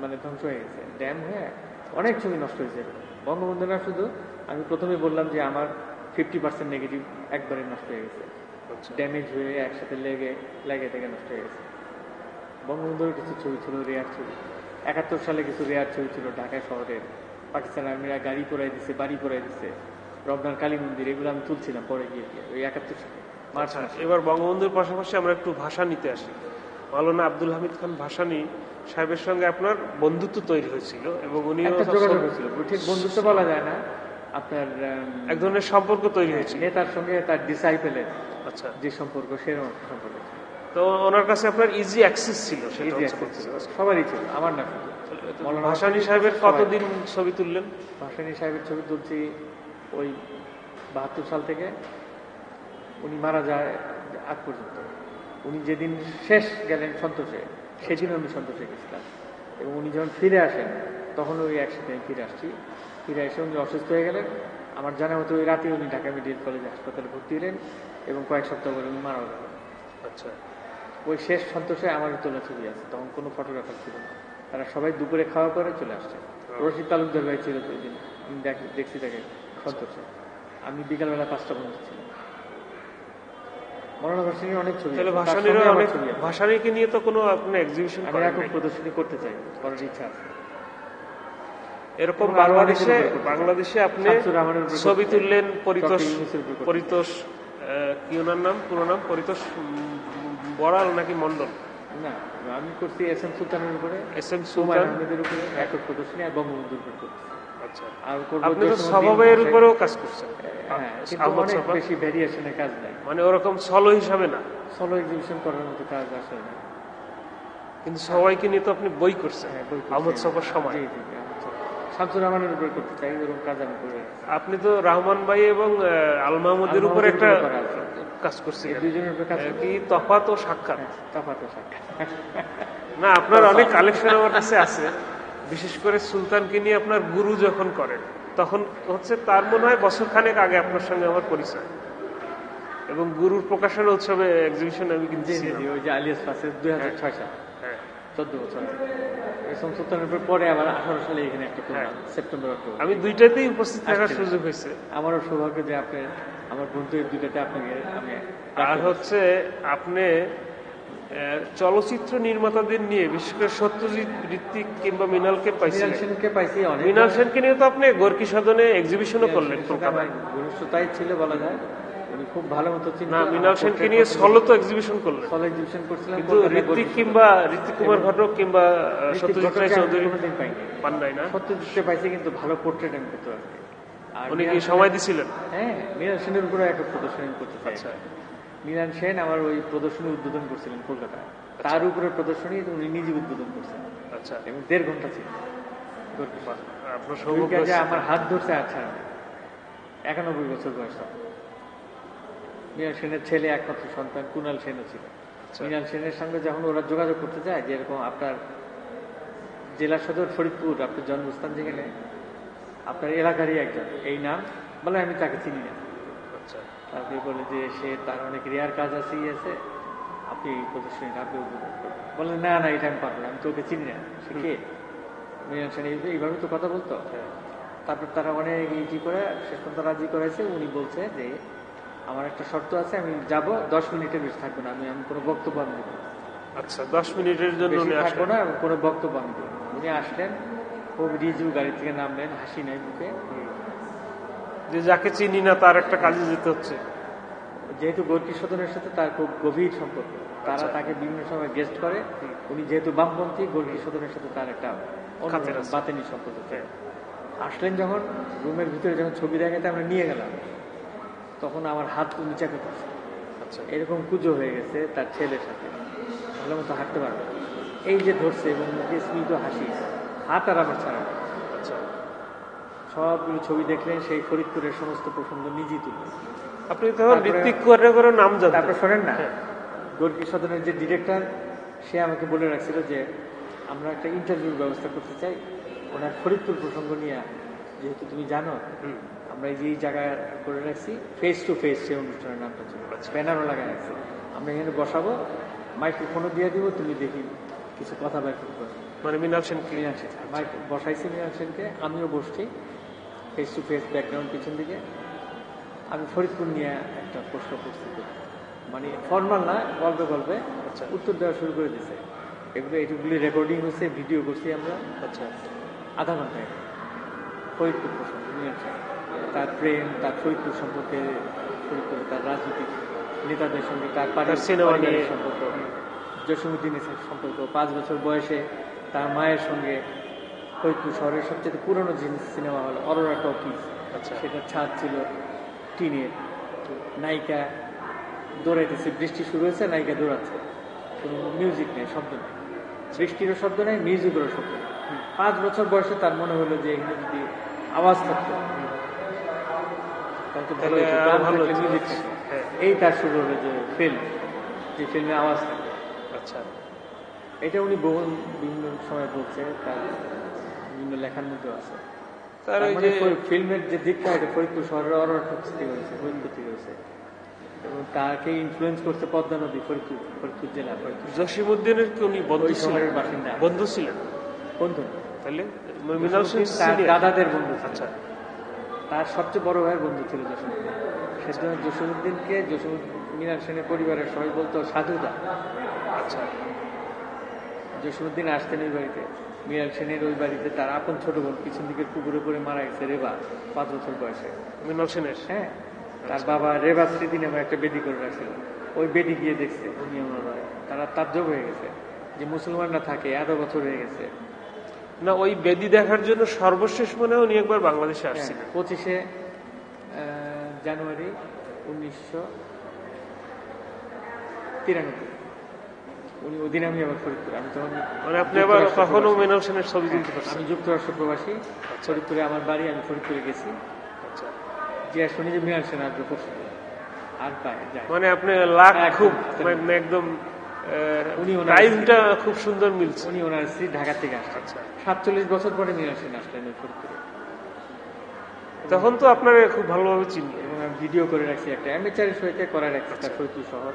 মানে ধ্বংস হয়ে গেছে। ড্যাম হয়ে অনেক ছবি নষ্ট হয়েছে। বঙ্গবন্ধু না শুধু আমি প্রথমে বললাম যে আমার ফিফটি পার্সেন্ট নেগেটিভ একবারে নষ্ট হয়ে গেছে। আচ্ছা। ড্যামেজ হয়ে একসাথে লেগে লেগে থেকে নষ্ট হয়ে গেছে। বঙ্গবন্ধুর কিছু ছবি ছিল রেয়ার ছবি। একাত্তর সালে কিছু রেয়ার ছবি ছিল ঢাকা শহরের পাকিস্তান আর্মিরা গাড়ি পরাই দিছে বাড়ি পরাই দিছে। রবনার কালী মন্দির এগুলো আমি তুলছিলাম পরে গিয়ে। ওই একাত্তর সালে। আচ্ছা এবার বঙ্গবন্ধুর পাশাপাশি আমরা একটু ভাষা নিতে আসি। মাওলানা আব্দুল হামিদ খান ভাসানী সাহেবের সঙ্গে আপনার বন্ধুত্ব তৈরি হয়েছিল এবং হয়েছিল। ঠিক বন্ধুত্ব বলা যায় না। আপনার এক ধরনের সম্পর্ক তৈরি হয়েছিল। নেতার সঙ্গে তার ডিসাইপেলের আচ্ছা। যে সম্পর্ক সেরকম সম্পর্ক তো ওনার কাছে আপনার ইজি অ্যাক্সেস ছিল। সবারই ছিল আমার না। মৌলানা ভাসানী সাহেবের কতদিন ছবি তুললেন? ভাসানী সাহেবের ছবি তুলছি ওই বাহাত্তর সাল থেকে। উনি মারা যায় আগ পর্যন্ত। উনি যেদিন শেষ গেলেন সন্তোষে সেদিন আমি সন্তোষে গেছিলাম। এবং উনি যখন ফিরে আসেন তখন ওই একসাথে আমি ফিরে আসছি। ফিরে এসে উনি অসুস্থ হয়ে গেলেন। আমার জানা মতো ওই রাতে উনি ঢাকা মেডিকেল কলেজ হাসপাতালে ভর্তি হলেন এবং কয়েক সপ্তাহ পরে উনি মারা গেলেন। আচ্ছা। ওই শেষ সন্তোষে আমার তোলা ছবি আছে। তখন কোনো ফটোগ্রাফার ছিল না। তারা সবাই দুপুরে খাওয়া করে চলে আসছে। রশিদ তালুকদার ভাই ছিল ওই দিন। আমি দেখ- দেখছি তাকে সন্তোষে। আমি বিকালবেলা পাঁচটা পর্যন্ত ছিলাম। মৌলানা ভাসানির অনেক ছবি তাহলে আছে, তার ভাসানিরও সঙ্গে আমার অনেক ভাসানিকে নিয়ে তো কোনো আপনি এক্সিবিশন আমি এখন প্রদর্শনী করতে চাই করার ইচ্ছা আছে। এরকম বাংলাদেশে। বাংলাদেশে আপনি ছবি তুললেন পরিতোষ। পরিতোষ কি ওনার নাম? পুরো নাম? পরিতোষ বড়াল নাকি মন্ডল না আমি করছি এস এম সুলতানের উপরে এস এম সুলতান। উপরে একক প্রদর্শনী আর বঙ্গবন্ধুর উপর করছি। আর আপনি তো স্বভাবের উপরেও কাজ করছেন। হ্যাঁ। বেশি কাজ নাই। মানে ওরকম সলো হিসাবে না। সলো এক্সিবিশন করার মতো কাজ আসলে না। কিন্তু সবাইকে নিয়ে তো আপনি বই করছেন। হ্যাঁ, করছি। আহমদ সফার সময়। জি, জি, জি, আহমদ সফা। শামসুর রহমানের উপরে করতে চাই ওরকম কাজ আমি করে আপনি তো রহমান ভাই এবং আহ, আল মাহমুদের উপর একটা। কাজ করছিলেন উপরে কাজ কি তফাত ও সাক্ষাৎ? হ্যাঁ, তফাৎ ও সাক্ষাৎ। না আপনার অনেক কালেকশন আমার কাছে আছে। বিশেষ করে সুলতানকে নিয়ে আপনার গুরু যখন করেন তখন হচ্ছে তার মনে হয় বছর খানেক আগে আপনার সঙ্গে আমার পরিচয়। এবং গুরুর প্রকাশনা উৎসবে এক্সিবিশন আমি কিন্তু দুই হাজার ছয় সাল। হ্যাঁ চোদ্দ বছর। পরে আবার আঠারো সালে এখানে একটা প্রোগ্রাম সেপ্টেম্বর অক্টোবর। আমি দুইটাতেই উপস্থিত থাকার সুযোগ হয়েছে। আমারও সৌভাগ্য যে আপনি আমার বন্ধু দুইটাতে আপনাকে আমি আর হচ্ছে আপনি চলচ্চিত্র নির্মাতাদের নিয়ে বিশেষ করে সত্যজিৎ ঋত্বিক কিংবা মৃণালকে পাইছি? মৃণাল সেনকে নিয়ে তো আপনি গোর্কি সদনে এক্সিবিশনও করলেন কলকাতায়। ঘনিষ্ঠতাই ছিল বলা যায়। খুব ভালো মতো চিনতেন। না মৃণাল সেনকে নিয়ে সলো তো এক্সিবিশন করলেন। সল এক্সিবিশন করছিলাম কিন্তু ঋত্বিক কিংবা ঋত্বিক কুমার ঘটক কিংবা আহ, সত্যজিৎ রায় চৌধুরী পান নাই না। সত্যজিৎকে পাইছি কিন্তু ভালো পোর্ট্রেট আমি করতে পারি আর উনি কি সময় দিছিলেন? হ্যাঁ মৃণাল সেনের উপরে একটা প্রদর্শনী করতে চাই। আচ্ছা মৃণাল সেন আমার ওই প্রদর্শনী উদ্বোধন করছিলেন কলকাতায়। তার উপরে প্রদর্শনী উনি নিজে উদ্বোধন করছেন। আচ্ছা। এবং দেড় ঘণ্টা ছিল। আমার হাত ধরছে আচ্ছা। একানব্বই বছর বয়স। মৃণাল সেনের ছেলে একমাত্র সন্তান কুনাল সেনও ছিল। আচ্ছা। মৃণাল সেনের সঙ্গে যখন ওরা যোগাযোগ করতে যায় যেরকম আপনার জেলা সদর ফরিদপুর আপনার জন্মস্থান যেখানে আপনার এলাকারই একজন। এই নাম বলে আমি তাকে চিনি না। আচ্ছা বলে যে সে তার অনেক রেয়ার কাজ আছে ই আছে। আপনি এই আপনি উদ্বোধন করবেন বলে না না এটা আমি পারব না আমি তো ওকে চিনি না। সে কে? এইভাবে তো কথা বলতো? তারপর তারা অনেক ইজি করে শেষ পর্যন্ত রাজি করেছে। উনি বলছে যে আমার একটা শর্ত আছে আমি যাব দশ মিনিটের বেশি থাকব না আমি আমি কোনো বক্তব্য আমি দেবো আচ্ছা দশ মিনিটের জন্য থাকব না কোনো বক্তব্য আমি দেবো উনি আসলেন খুব রিজু গাড়ি থেকে নামলেন হাসি নাই মুখে। যে যাকে চিনি না তার একটা কাজে যেতে হচ্ছে যেহেতু গোর্কি সদনের সাথে তার খুব গভীর সম্পর্ক তারা আচ্ছা। তাকে বিভিন্ন সময় গেস্ট করে উনি যেহেতু বামপন্থী গোর্কি সদনের সাথে তার একটা। বাতেনি সম্পর্ক আসলেন যখন রুমের ভিতরে যখন ছবি দেখাতে আমরা নিয়ে গেলাম তখন আমার হাত উনি চেপে ধরছে আচ্ছা এরকম কুজো হয়ে গেছে তার ছেলের সাথে ভালো মতো হাঁটতে পারবে। এই যে ধরছে এবং মুখে স্মিত হাসি হাত আর আমার ছাড়া সবগুলো ছবি দেখলেন সেই ফরিদপুরের সমস্ত প্রসঙ্গ নিজেই তুললেন আপনি তখন তারপরে- ঋত্বিক করে করে নাম তারপর জানতেন শোনেন না। হ্যাঁ। গোর্কি সদনের যে ডিরেক্টর সে আমাকে বলে রাখছিল যে আমরা একটা ইন্টারভিউর ব্যবস্থা করতে চাই। ওনার ফরিদপুর প্রসঙ্গ নিয়ে যেহেতু তুমি জানো আমরা এই যে জায়গায় করে রাখছি ফেস টু ফেস সেই অনুষ্ঠানের নামটা ছিল। আচ্ছা। ব্যানারও লাগাই রাখছি। আমরা এখানে বসাবো মাইক্রোফোনও দিয়ে দিব তুমি দেখি কিছু কথা বের করতে মানে মৃণাল সেন মৃণাল সেন মাইক বসাইছি মৃণাল সেনকে আমিও বসছি। ফেস টু ফেস ব্যাকগ্রাউন্ড পিছন দিকে। আমি ফরিদপুর নিয়ে একটা প্রশ্ন করছি। মানে ফর্মাল না গল্পে গল্পে। আচ্ছা। উত্তর দেওয়া শুরু করে দিছে। এগুলো এটুকুলি রেকর্ডিং হচ্ছে ভিডিও করছি আমরা। আচ্ছা। আধা ঘন্টায়। ফরিদপুর সেন তার প্রেম তার ফরিদপুর সম্পর্কে ফরিদপুর তার রাজনৈতিক নেতাদের সঙ্গে তার পারি- সিনেমা নিয়ে। সম্পর্ক জসীমুদ্দিনের সম্পর্ক পাঁচ বছর বয়সে তার মায়ের সঙ্গে ফরিদপুর শহরের সবচেয়ে পুরনো সিনেমা হল অরোরা টকিজ আচ্ছা। সেটা ছাদ ছিল টিনের। নায়িকা দৌড়াইতেছে বৃষ্টি শুরু হয়েছে নায়িকা দৌড়াচ্ছে। কোনো মিউজিক নেই শব্দ নেই। বৃষ্টিরও শব্দ নেই মিউজিকেরও শব্দ নেই। পাঁচ বছর বয়সে তার মনে হলো যে এখানে যদি আওয়াজ থাকতো। এই তার শুরু হলো যে ফিল্ম যে ফিল্মে আওয়াজ থাকে আচ্ছা। এটা উনি বহু বিভিন্ন সময় বলছে তার বিভিন্ন লেখার মধ্যে আছে। তার ওই মানে যে ফিল্মের যে দিকটা এটা ফরিদপুর শহরের অরণ্য হয়েছে ফরিদপুর থেকে হয়েছে। এবং তাকে ইনফ্লুয়েন্স করছে পদ্মা নদী ফরিদপুর ফরিদপুর জেলা ফরিদপুর জসিমুদ্দিনের কি উনি বন্ধু শহরের বাসিন্দা। বন্ধু ছিলেন? বন্ধু। তাহলে সেন তার দাদাদের বন্ধু আচ্ছা। তার সবচেয়ে বড় ভাইয়ের বন্ধু ছিল জসীমউদ্দিন। সেজন্য জসীমউদ্দিনকে জসীমউদ্দিন মীনাল সেনের পরিবারের সবাই বলতো সাধুদা। আচ্ছা। জসীমউদ্দিন আসতেন ওই বাড়িতে। মীরাল সেনের ওই বাড়িতে তার আপন ছোট বোন পিছন দিকে পুকুরে পরে মারা গেছে রেবা পাঁচ বছর বয়সে। মৃণাল সেনের? হ্যাঁ তার বাবা রেবা স্মৃতি নামে একটা বেদি করে রাখছিল। ওই বেদি গিয়ে দেখছে উনি ওনারা তারা তাজ্জব হয়ে গেছে যে মুসলমানরা থাকে এত বছর হয়ে গেছে। না ওই বেদি দেখার জন্য সর্বশেষ মনে হয় উনি একবার বাংলাদেশে হ্যাঁ, আসছিলেন। পঁচিশে জানুয়ারি উনিশশো তিরানব্বই। উনি ওদিন আমি আবার ফরিদপুর আমি তখন মানে আপনি আবার কখনো প্রবাসী। মৃণাল সেনের ছবি হ্যাঁ, তুলতে পারছেন? আমি যুক্তরাষ্ট্র প্রবাসী ফরিদপুরে আমার বাড়ি আমি ফরিদপুরে গেছি। আচ্ছা। যে শুনি যে মৃণাল সেন আসবে পরশু আর পায় মানে আপনি লাখ একদম, খুব। একদম। মানে উনি ওনার- টাইমটা খুব সুন্দর মিলছে। উনি ওনার স্ত্রী ঢাকা থেকে আসছেন। আচ্ছা। সাতচল্লিশ বছর পরে মৃণাল সেন আসলেন ওই ফরিদপুরে। তখন তো আপনার খুব ভালোভাবে চিনি। এবং আমি ভিডিও করে রাখছি একটা অ্যামেচারি শোতে করে রাখছি আচ্ছা। তার ফরিদপুর শহর।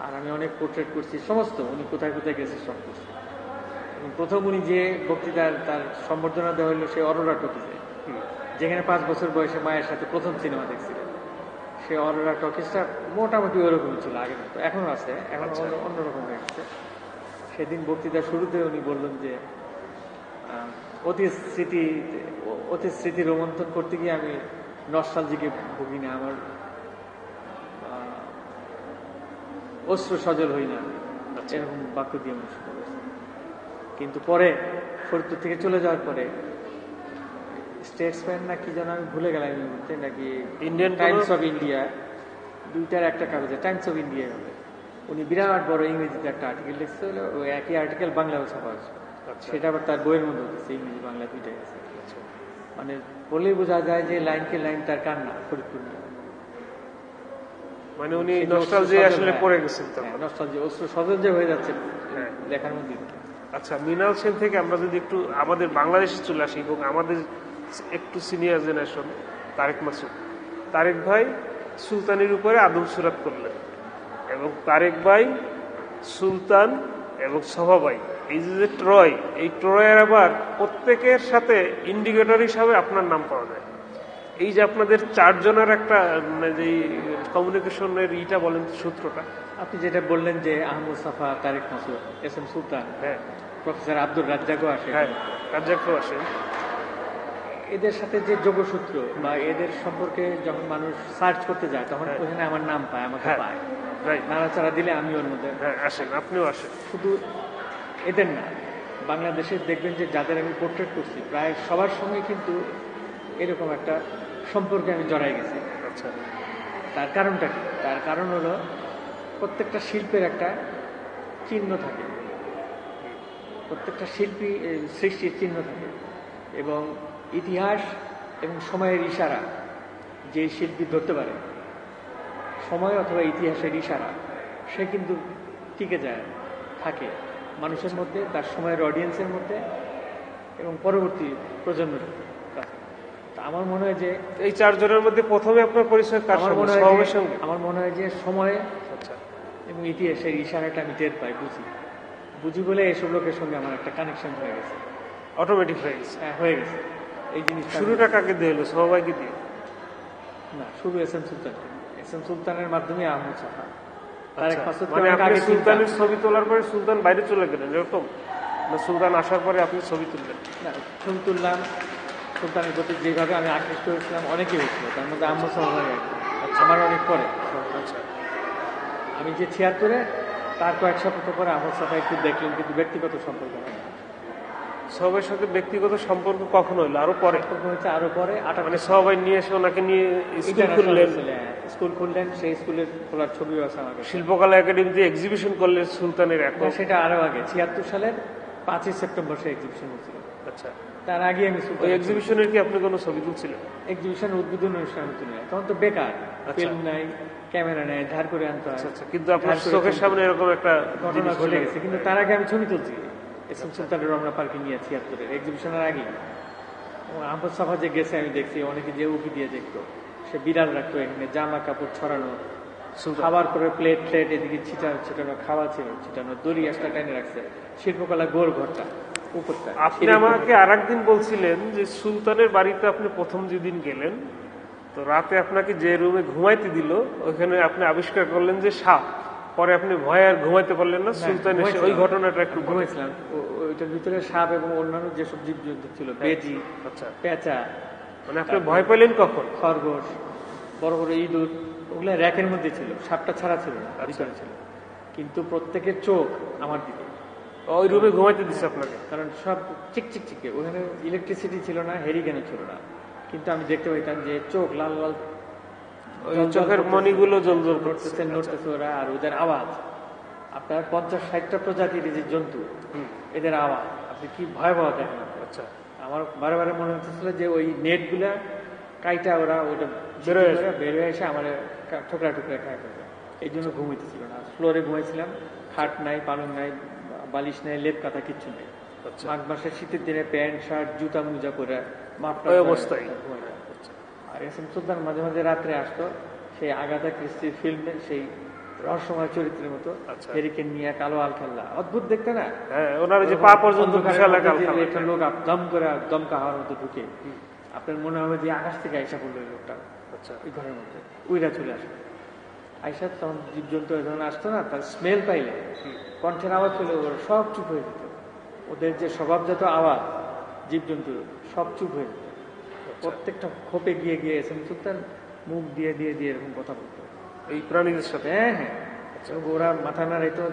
আর আমি অনেক পোর্ট্রেট করছি সমস্ত উনি কোথায় কোথায় গেছে সব করছি এবং প্রথম উনি যে বক্তৃতার তার সম্বর্ধনা দেওয়া হলো সে অরোরা টকিজে যেখানে পাঁচ বছর বয়সে মায়ের সাথে প্রথম সিনেমা দেখছিলেন। সে অরোরা টকিজটা মোটামুটি ওরকমই ছিল আগের মতো এখনও আছে এখন আচ্ছা। অন্য- অন্যরকম হয়ে গেছে। সেদিন বক্তৃতার শুরুতে উনি বললেন যে অতীত স্মৃতি অতীত স্মৃতি রোমন্থন করতে গিয়ে আমি নস্টালজিকে ভুগি না আমার অশ্রু সজল হই না আচ্ছা। এরকম বাক্য দিয়ে শুরু কিন্তু পরে ফরিদপুর থেকে চলে যাওয়ার পরে স্টেটসম্যান না কি যেন আমি ভুলে গেলাম এই মুহূর্তে নাকি ইন্ডিয়ান টাইমস অফ ইন্ডিয়া দুইটার একটা কাগজে টাইমস অফ ইন্ডিয়া হবে উনি বিরাট বড় ইংরেজিতে একটা আর্টিকেল লিখছিল ওই একই আর্টিকেল বাংলাও ছাপা হয়েছে আচ্ছা সেটা আবার তার বইয়ের মধ্যে হচ্ছে ইংরেজি বাংলা দুইটাই আছে আচ্ছা। মানে বলেই বোঝা যায় যে লাইনকে লাইন তার কান্না ফরিদপুর। মানে উনি নস্টালজি আসলে সজল, পড়ে হ্যাঁ, গেছেন হ্যাঁ, নস্টালজি অস্ত্র হয়ে যাচ্ছে হ্যাঁ। লেখার মধ্যে। আচ্ছা মৃণাল সেন থেকে আমরা যদি একটু আমাদের বাংলাদেশে চলে আসি এবং আমাদের একটু সিনিয়র জেনারেশন তারেক মাসুদ। তারেক ভাই সুলতানের উপরে আদম সুরাত করলেন এবং তারেক ভাই সুলতান এবং সভাবাই এই যে ট্রয় এই ট্রয়ের আবার প্রত্যেকের সাথে ইন্ডিকেটর হিসাবে আপনার নাম পাওয়া যায়। এই যে আপনাদের চারজনের একটা যে কমিউনিকেশনের ইটা বলেন সূত্রটা। আপনি যেটা বললেন যে আহমদ সাফা তারেক মাসুদ এস এম সুলতান হ্যাঁ। প্রফেসর আব্দুল রাজ্জাকও আসে। হ্যাঁ কার্যক্রম আসেন এদের সাথে যে যোগসূত্র বা এদের সম্পর্কে যখন মানুষ সার্চ করতে যায় তখন হ্যাঁ। ওখানে আমার নাম পায় আমাকে হ্যাঁ। পায়। নাড়াচাড়া দিলে আমি ওর মধ্যে হ্যাঁ আসেন আপনিও আসেন। শুধু এদের না বাংলাদেশে দেখবেন যে যাদের আমি পোর্ট্রেট করছি প্রায় সবার সঙ্গে কিন্তু এরকম একটা সম্পর্কে আমি জড়াই গেছি। আচ্ছা। তার কারণটা কি? তার কারণ হলো প্রত্যেকটা শিল্পের একটা চিহ্ন থাকে। প্রত্যেকটা শিল্পী সৃষ্টির চিহ্ন থাকে এবং ইতিহাস এবং সময়ের ইশারা যে শিল্পী ধরতে পারে সময় অথবা ইতিহাসের ইশারা সে কিন্তু টিকে যায় থাকে মানুষের মধ্যে তার সময়ের অডিয়েন্সের মধ্যে এবং পরবর্তী প্রজন্মের তা আমার মনে হয় যে এই চারজনের মধ্যে প্রথমে আপনার পরিচয় কার আমার মনে হয় আমার মনে হয় যে সময়ে আচ্ছা। এবং ইতিহাসের ইশারাটা আমি টের পাই বুঝি। বুঝি বলে এসব লোকের সঙ্গে আমার একটা কানেকশন হয়ে গেছে। অটোমেটিক হয়ে গেছে? হ্যাঁ হয়ে গেছে। এই জিনিসটা আমি- শুরুটা কাকে দিয়ে হলো? সবাইকে দিয়ে? না শুরু S M Sultan S M সুলতানের মাধ্যমে আহমদ সাহা। আচ্ছা, মানে আপনি সুলতানের ছবি তোলার পরে সুলতান বাইরে চলে গেলেন এরকম? সুলতান আসার পরে আপনি ছবি তুললেন? না, ছবি তুললাম। সুলতানের প্রতি যেভাবে আমি আকৃষ্ট হয়েছিলাম অনেকেই হয়েছিল। তার মধ্যে আহমদ সাহা আমার অনেক পরে। আচ্ছা। আমি যে ছিয়াত্তরে তার কয়েক সপ্তাহ পরে আহমদ সাহা একটু দেখলেন কিন্তু ব্যক্তিগত সম্পর্ক হয়। সবার সাথে ব্যক্তিগত সম্পর্ক কখন হইল? আরও পরে? হয়েছে আরও পরে মানে সবাই নিয়ে এসে ওনাকে নিয়ে স্কুল খুললেন? হ্যাঁ। স্কুল খুললেন সেই স্কুলের খোলার ছবিও আছে আমার কাছে। শিল্পকলা একাডেমিতে এক্সিবিশন করলেন সুলতানের এখন? সেটা আরও আগে। ছিয়াত্তর সালের পাঁচই সেপ্টেম্বর সে এক্সিবিশন হয়েছিল। আচ্ছা। তার আগে আমি ওই এক্সিবিশনের কি আপনি কোনো ছবি তুলছিলেন এক্সিবিশন উদ্বোধন অনুষ্ঠান না তখন তো বেকার। ফিল্ম নাই ক্যামেরা নাই ধার করে আনতে হয়। আচ্ছা আচ্ছা। কিন্তু আপনার চোখের সামনে এরকম একটা ঘটনা ঘটে গেছে। কিন্তু তার আগে আমি ছবি তুলছি। এস এম সুলতানের রমনা পার্কে নিয়ে ছিয়াত্তরের এক্সিবিশনের আগে। আহমদ সাফা যে গেছে আমি দেখছি। অনেকে যে উকি দিয়ে দেখতো। সে বিড়াল রাখতো এখানে জামা কাপড় ছড়ানো। খাবার করে প্লেট প্লেট এদিকে ছিটানো ছিটানো খাওয়া ছিল। ছিটানো দড়ি একটা টেনে রাখছে। শিল্পকলা গোল ঘরটা। আপনি আমাকে আর একদিন বলছিলেন যে সুলতানের বাড়িতে আপনি প্রথম যেদিন গেলেন তো রাতে আপনাকে যে রুমে ঘুমাইতে দিল ওখানে আপনি আবিষ্কার করলেন যে সাপ। পরে আপনি ভয় আর ঘুমাইতে পারলেন না সুলতান এসে ওই ঘটনাটা একটু। ঘুমাইছিলাম। ওইটার ভিতরে সাপ এবং অন্যান্য যেসব জীবজন্তু ছিল বেজি আচ্ছা। পেঁচা মানে আপনি ভয় পেলেন কখন? খরগোশ বড় বড় ইঁদুর ওগুলো র্যাকের মধ্যে ছিল সাপটা ছাড়া ছিল না আচ্ছা। ছিল। কিন্তু প্রত্যেকের চোখ আমার দিকে। ওই রুমে ঘুমাইতে দিচ্ছে আপনাকে। কারণ সব চিকচিক চিকে ওখানে ইলেকট্রিসিটি ছিল না হেরিকেনও ছিল না। কিন্তু আমি দেখতে পাইতাম যে চোখ লাল লাল চোখের। মণিগুলো জল জল করতেছে নড়তেছে ওরা আর ওদের আওয়াজ। আপনার পঞ্চাশ ষাটটা প্রজাতির যে জন্তু এদের আওয়াজ আপনি কি ভয়াবহ দেখেন? আচ্ছা। আমার বারে বারে মনে হচ্ছিল যে ওই নেটগুলা কাইটা ওরা ওইটা বের হয়ে বের হয়ে এসে আমার ঠোকরা টুকরা খায় ফেলবে এই জন্য ঘুমাইতেছিল না। ফ্লোরে ঘুমাইছিলাম খাট নাই পালং নাই বালিশ নাই লেপ কাঁথা কিচ্ছু নেই। আচ্ছা। মাঘ মাসের শীতের দিনে প্যান্ট শার্ট জুতা মুজা পরে মাপটা অবস্থায়। আর এস এম সুলতান মাঝে মাঝে রাত্রে আসতো সেই আগাথা ক্রিস্টির ফিল্মে সেই রহস্যময় চরিত্রের মতো আচ্ছা। হেরিকেন নিয়ে কালো আল খেললা অদ্ভুত দেখতে না? হ্যাঁ ওনার যে পা পর্যন্ত। একটা লোক দম করে দমকা হওয়ার মতো ঢুকে। আপনার মনে হবে যে আকাশ থেকে আইসা পড়ল লোকটা। আচ্ছা। ওই ঘরের মধ্যে। উইরা চলে আসবে আইসা তখন জীবজন্তু যখন আসতো না তার স্মেল পাইলে কণ্ঠের আওয়াজ পেলে ওরা সব চুপ হয়ে যেত। ওদের যে স্বভাবজাত আওয়াজ জীবজন্তু সব চুপ হয়ে যেত। প্রত্যেকটা খোপে গিয়ে গিয়ে এস সুলতান মুখ দিয়ে দিয়ে দিয়ে এরকম কথা বলতো। এই প্রাণীদের সাথে? হ্যাঁ হ্যাঁ। ওরা মাথা নাড়াইতো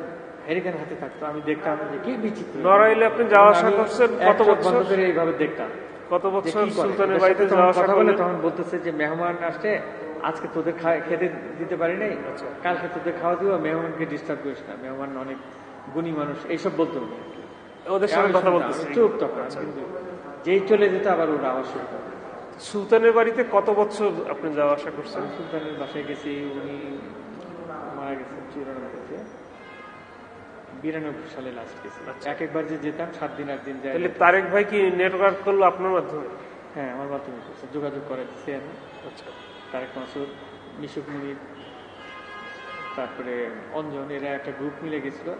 হেরিকেন হাতে থাকতো। আমি দেখতাম যে কি বিচিত্র। নড়াইলে আপনি যাওয়া আসা করছেন কত বছর? বন্ধ করে এইভাবে দেখতাম। কত বছর সুলতানের বাড়িতে যাওয়া আসা কথা বলে তখন বলতেছে যে মেহমান আসছে আজকে তোদের খেতে দিতে পারি নাই? আচ্ছা। কালকে তোদের খাওয়া দিব মেহমানকে ডিস্টার্ব করিস না। মেহমান অনেক গুণী মানুষ এইসব বলতো ওদের সঙ্গে কথা বলতেছি। চুপ তখন আচ্ছা। কিন্তু যেই চলে যেত আবার ওরা আওয়াজ শুরু সুলতানের বাড়িতে কত বছর আপনি যাওয়া আসা করছেন? সুলতানের বাসায় গেছি উনি মারা গেছেন চুরানব্বইতে। বিরানব্বই সালে লাস্ট গেছি। আচ্ছা। এক একবার যে যেতাম সাত দিন আট দিন যাই তাহলে তারেক ভাই কি নেটওয়ার্ক করল আপনার মাধ্যমে? হ্যাঁ আমার মাধ্যমে যোগাযোগ করে দিচ্ছি আমি। আচ্ছা তারেক মাসুদ মিশুক মুনির তারপরে অঞ্জন এরা একটা গ্রুপ মিলে গেছিল।